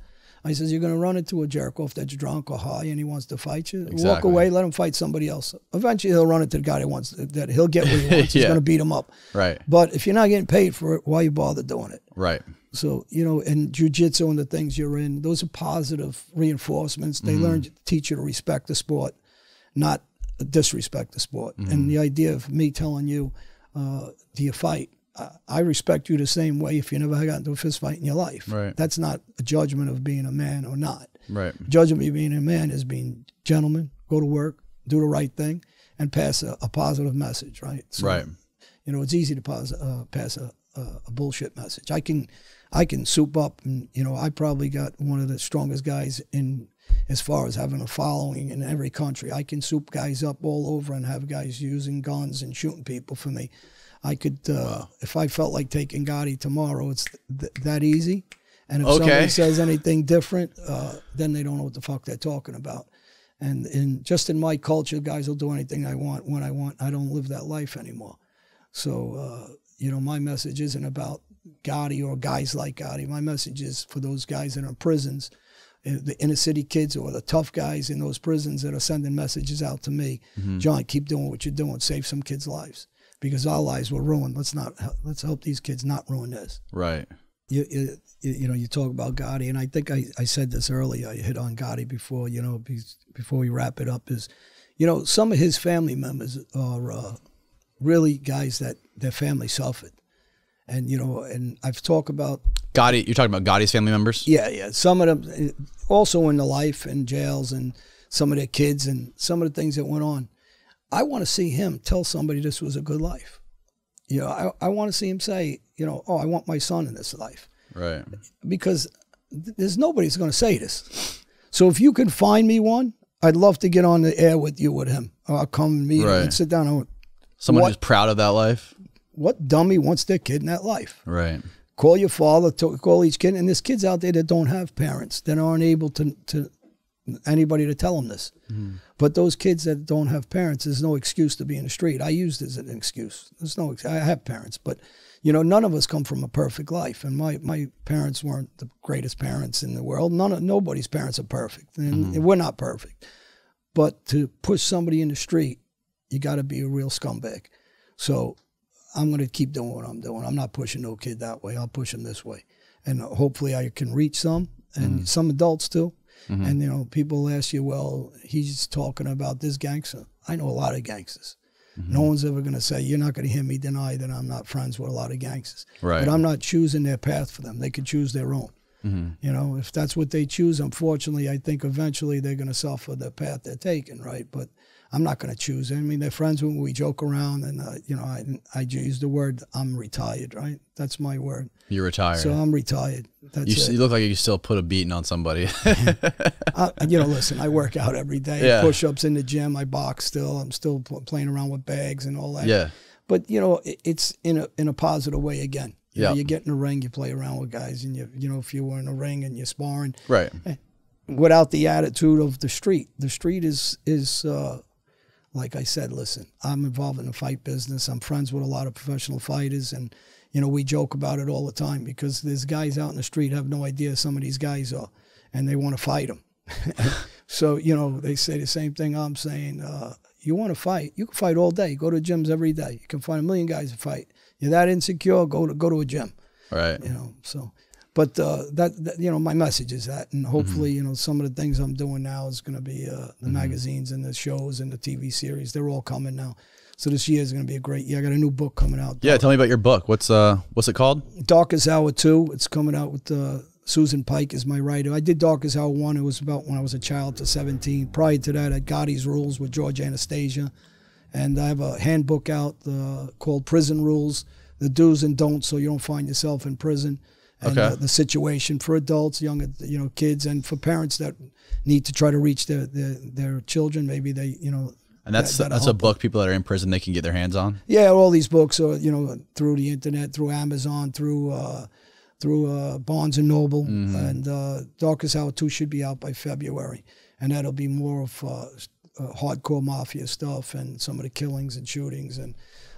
I says, you're going to run into a jerk off that's drunk or high and he wants to fight you. Walk away, let him fight somebody else. Eventually, he'll run into the guy that wants that he'll get what he wants. He's Yeah. going to beat him up. Right. But if you're not getting paid for it, why you bother doing it? Right. So you know, and jujitsu and the things you're in, those are positive reinforcements. They learn to teach you to respect the sport, not disrespect the sport. And the idea of me telling you, uh, do you fight? I- respect you the same way if you never got into a fist fight in your life. Right. That's not a judgment of being a man or not. Right. Judgment of being a man is being gentleman, go to work, do the right thing, and pass a, a positive message. Right. So, Right. you know, it's easy to pause, uh, pass a, a, a bullshit message. I can, I can soup up, and you know, I probably got one of the strongest guys in as far as having a following in every country. I can soup guys up all over and have guys using guns and shooting people for me. I could, uh, if I felt like taking Gotti tomorrow, it's th- that easy. And if Okay. somebody says anything different, uh, then they don't know what the fuck they're talking about. And in just in my culture, guys will do anything I want when I want. I don't live that life anymore. So, uh, you know, my message isn't about Gotti or guys like Gotti. My message is for those guys that are in prisons, uh, the inner city kids or the tough guys in those prisons that are sending messages out to me. John, keep doing what you're doing. Save some kids' lives because our lives were ruined. Let's not let's help these kids not ruin this. Right. You, you, you know, you talk about Gotti, and I think I, I said this earlier. I hit on Gotti before, you know, before we wrap it up. Is, you know, some of his family members are uh, really guys that their family suffered, and you know, and I've talked about Gotti, you're talking about Gotti's family members? yeah, yeah. Some of them eh, also in the life and jails and some of their kids and some of the things that went on. I want to see him tell somebody this was a good life. You know, I, I want to see him say, you know, oh, I want my son in this life Right. because th- there's nobody that's going to say this. So if you can find me one, I'd love to get on the air with you with him. I'll come and meet him and sit down and Someone What- who's proud of that life? what dummy wants their kid in that life? Right. call your father, to, call each kid. And there's kids out there that don't have parents, that aren't able to, to anybody to tell them this. Hmm. But those kids that don't have parents, there's no excuse to be in the street. I used it as an excuse. There's no, I have parents, but you know, none of us come from a perfect life, and my, my parents weren't the greatest parents in the world. None of nobody's parents are perfect, and hmm. we're not perfect. But to push somebody in the street, you got to be a real scumbag. So I'm going to keep doing what I'm doing. I'm not pushing no kid that way. I'll push him this way, and hopefully I can reach some and hmm. some adults too. Mm-hmm. And you know, people ask you, well, he's talking about this gangster. I know a lot of gangsters. Mm-hmm. No one's ever going to say you're not going to hear me deny that I'm not friends with a lot of gangsters. Right. But I'm not choosing their path for them. They could choose their own. Mm-hmm. You know, if that's what they choose, unfortunately, I think eventually they're going to suffer the path they're taking, right? But I'm not going to choose. I mean, they're friends when we joke around, and uh, you know, I I use the word I'm retired, right? That's my word. You're retired. So I'm retired. That's you, it. you look like you still put a beating on somebody. I, you know, listen, I work out every day. Yeah. Push ups in the gym. I box still. I'm still pl- playing around with bags and all that. yeah. But you know, it, it's in a in a positive way again. You know, Yeah. you get in a ring, you play around with guys, and you you know, if you were in a ring and you're sparring, Right. without the attitude of the street. The street is is uh, like I said. Listen, I'm involved in the fight business. I'm friends with a lot of professional fighters, and you know we joke about it all the time because there's guys out in the street have no idea some of these guys are, and they want to fight them. so you know they say the same thing I'm saying. Uh, you want to fight? You can fight all day. Go to gyms every day. You can find a million guys to fight. You're that insecure? Go to go to a gym Right. you know so but uh, that, that you know my message is that and hopefully Mm-hmm. you know some of the things i'm doing now is going to be uh, the magazines and the shows and the tv series. They're all coming now. So this year is going to be a great year. I got a new book coming out Yeah. Tell me about your book. What's uh what's it called? darkest hour 2 it's coming out with uh, susan pike is my writer. I did darkest hour 1 it was about when i was a child to 17 prior to that at gotti's rules with george anastasia. And i have a handbook out uh, called prison rules the do's and don'ts so you don't find yourself in prison and Okay. uh, the situation for adults young you know kids and for parents that need to try to reach their their, their children maybe they you know And that's that- that's a book people that are in prison they can get their hands on. yeah, all these books are you know through the internet, through Amazon, through uh, through uh, Barnes and Noble, and uh, Darkest Hour Two should be out by February, and that'll be more of uh, uh, hardcore mafia stuff and some of the killings and shootings and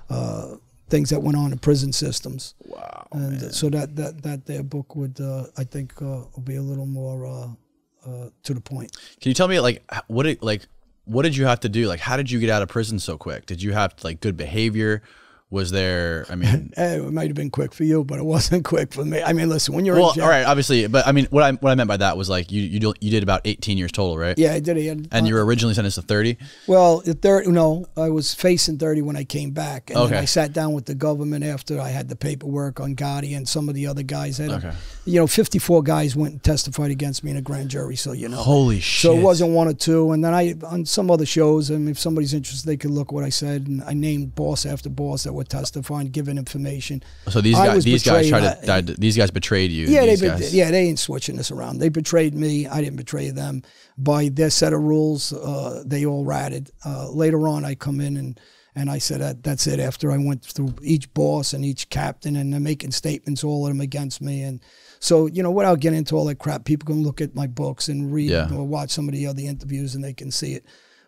uh, things that went on in prison systems. Wow. And man. so that that that their book would, uh, I think, uh, will be a little more uh, uh, to the point. Can you tell me like what did like what did you have to do? Like how did you get out of prison so quick? Did you have like good behavior? Was there? I mean, Eh, it might have been quick for you, but it wasn't quick for me. I mean, listen, when you're well, in jail, all right, obviously, but I mean, what I what I meant by that was like you you do, you did about 18 years total, right? yeah, I did. I had, And you were originally sentenced to 30. Well, the third, no, I was facing 30 when I came back. And then Okay. I sat down with the government after I had the paperwork on Gotti and some of the other guys. Had, Okay. You know, 54 guys went and testified against me in a grand jury, so you know. Holy shit! So it wasn't one or two. And then I, on some other shows, and if somebody's interested, they could look what I said. And I named boss after boss that were testifying, giving information. So these I guys these guys tried to died, these guys betrayed you. Yeah, they, guys. yeah, they ain't switching this around. They betrayed me. I didn't betray them. By their set of rules, uh, they all ratted. Uh, later on, I come in and and I said that that's it. After I went through each boss and each captain, and they're making statements, all of them against me, and so you know, without getting into all that crap, people can look at my books and read Yeah. or watch some of the other interviews, and they can see it.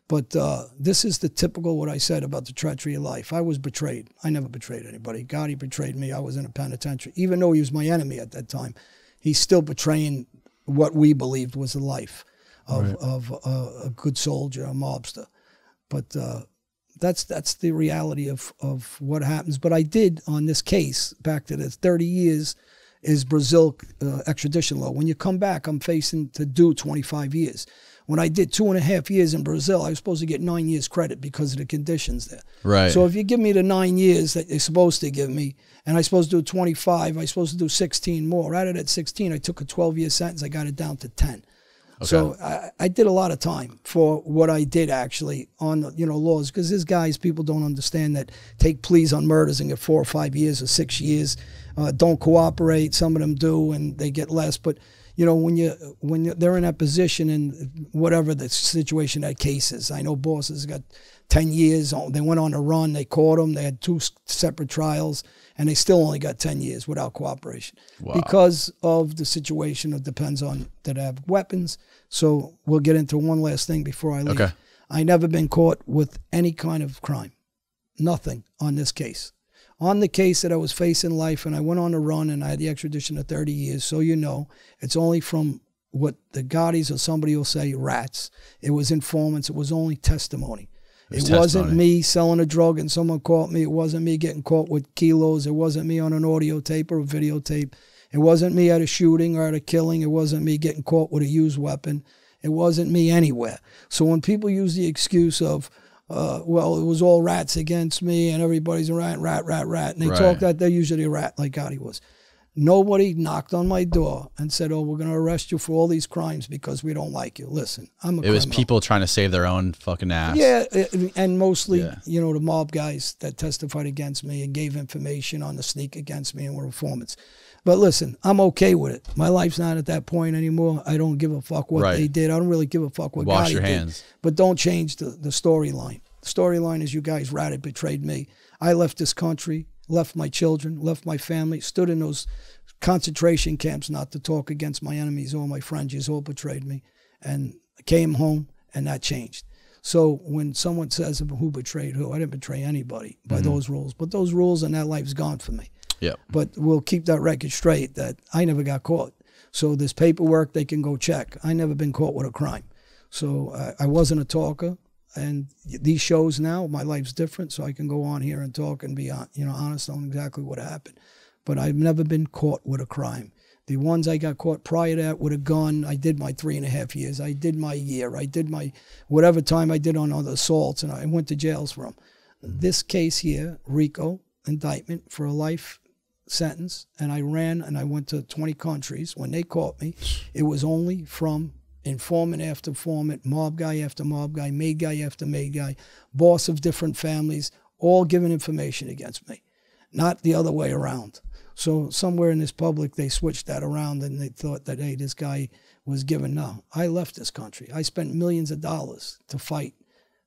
But uh, this is the typical what I said about the treachery of life. I was betrayed. I never betrayed anybody. Gotti betrayed me. I was in a penitentiary. Even though he was my enemy at that time, he's still betraying what we believed was the life of, of uh, a good soldier, a mobster. But uh, that's that's the reality of, of what happens. But I did on this case, back to the 30 years, is Brazil uh, extradition law. When you come back, I'm facing to do 25 years. When I did two and a half years in Brazil, I was supposed to get nine years credit because of the conditions there. Right. So if you give me the nine years that they're supposed to give me, and I'm supposed to do 25, I'm supposed to do 16 more. Out of that 16, I took a 12 year sentence. I got it down to 10. So I, I did a lot of time for what I did actually on you know laws because these guys people don't understand that take pleas on murders and get four or five years or six years, uh, don't cooperate. Some of them do and they get less. But you know when you when you, they're in that position and whatever the situation that case is, I know bosses got ten years. They went on a run. They caught them. They had two separate trials and they still only got 10 years without cooperation. Because of the situation it depends on that I have weapons. So we'll get into one last thing before i leave. Okay. i never been caught with any kind of crime. Nothing on this case. On the case that i was facing life and i went on a run and i had the extradition of 30 years so you know it's only from what the Gottis or somebody will say rats. It was informants. It was only testimony it wasn't me selling a drug and someone caught me. It wasn't me getting caught with kilos. It wasn't me on an audio tape or a videotape. It wasn't me at a shooting or at a killing. It wasn't me getting caught with a used weapon. It wasn't me anywhere. So when people use the excuse of, uh, well, it was all rats against me and everybody's a rat, rat, rat, rat, and they Right. talk that they're usually a rat like Gotti was. Nobody knocked on my door and said, "Oh, we're going to arrest you for all these crimes because we don't like you." Listen, I'm a it was people trying to save their own fucking ass. Yeah, and mostly, Yeah. you know, the mob guys that testified against me and gave information on the sneak against me and were informants. But listen, I'm okay with it. My life's not at that point anymore. I don't give a fuck what Right. they did. I don't really give a fuck what Wash your did. hands. But don't change the, the storyline. The storyline is you guys ratted, betrayed me. I left this country, left my children, left my family, stood in those concentration camps not to talk against my enemies or my friends. You all betrayed me. And came home and that changed. So when someone says who betrayed who, I didn't betray anybody by Mm-hmm. those rules. But those rules and that life's gone for me. Yeah. But we'll keep that record straight that I never got caught. So there's paperwork they can go check. I never been caught with a crime. So I, I wasn't a talker. And these shows now, my life's different, so I can go on here and talk and be, you know, honest on exactly what happened. But I've never been caught with a crime. The ones I got caught prior to that with a gun, I did my three and a half years. I did my year. I did my whatever time I did on other assaults, and I went to jails for them. Mm-hmm. This case here, RICO indictment for a life sentence, and I ran and I went to 20 countries. When they caught me, it was only from informant after informant, mob guy after mob guy, made guy after made guy, boss of different families, all giving information against me, not the other way around. So somewhere in this public, they switched that around and they thought that, hey, this guy was given. No, I left this country. I spent millions of dollars to fight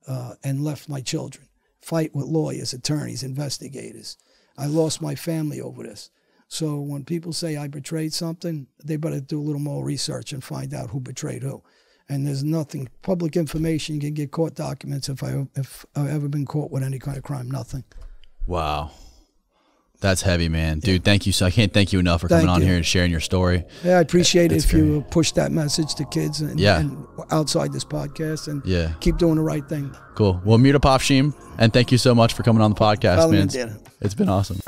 uh, and left my children, fight with lawyers, attorneys, investigators. I lost my family over this. So when people say I betrayed something, they better do a little more research and find out who betrayed who. And there's nothing public information. Can get court documents if I if I've ever been caught with any kind of crime. Nothing. Wow. That's heavy, man. Dude, thank you. So I can't thank you enough for coming Thank on you. here and sharing your story. Yeah, I appreciate it if you push that message to kids and, Yeah. and outside this podcast and Yeah. keep doing the right thing. Cool. Well, Mirupafshim, and thank you so much for coming on the podcast, man. It's been awesome.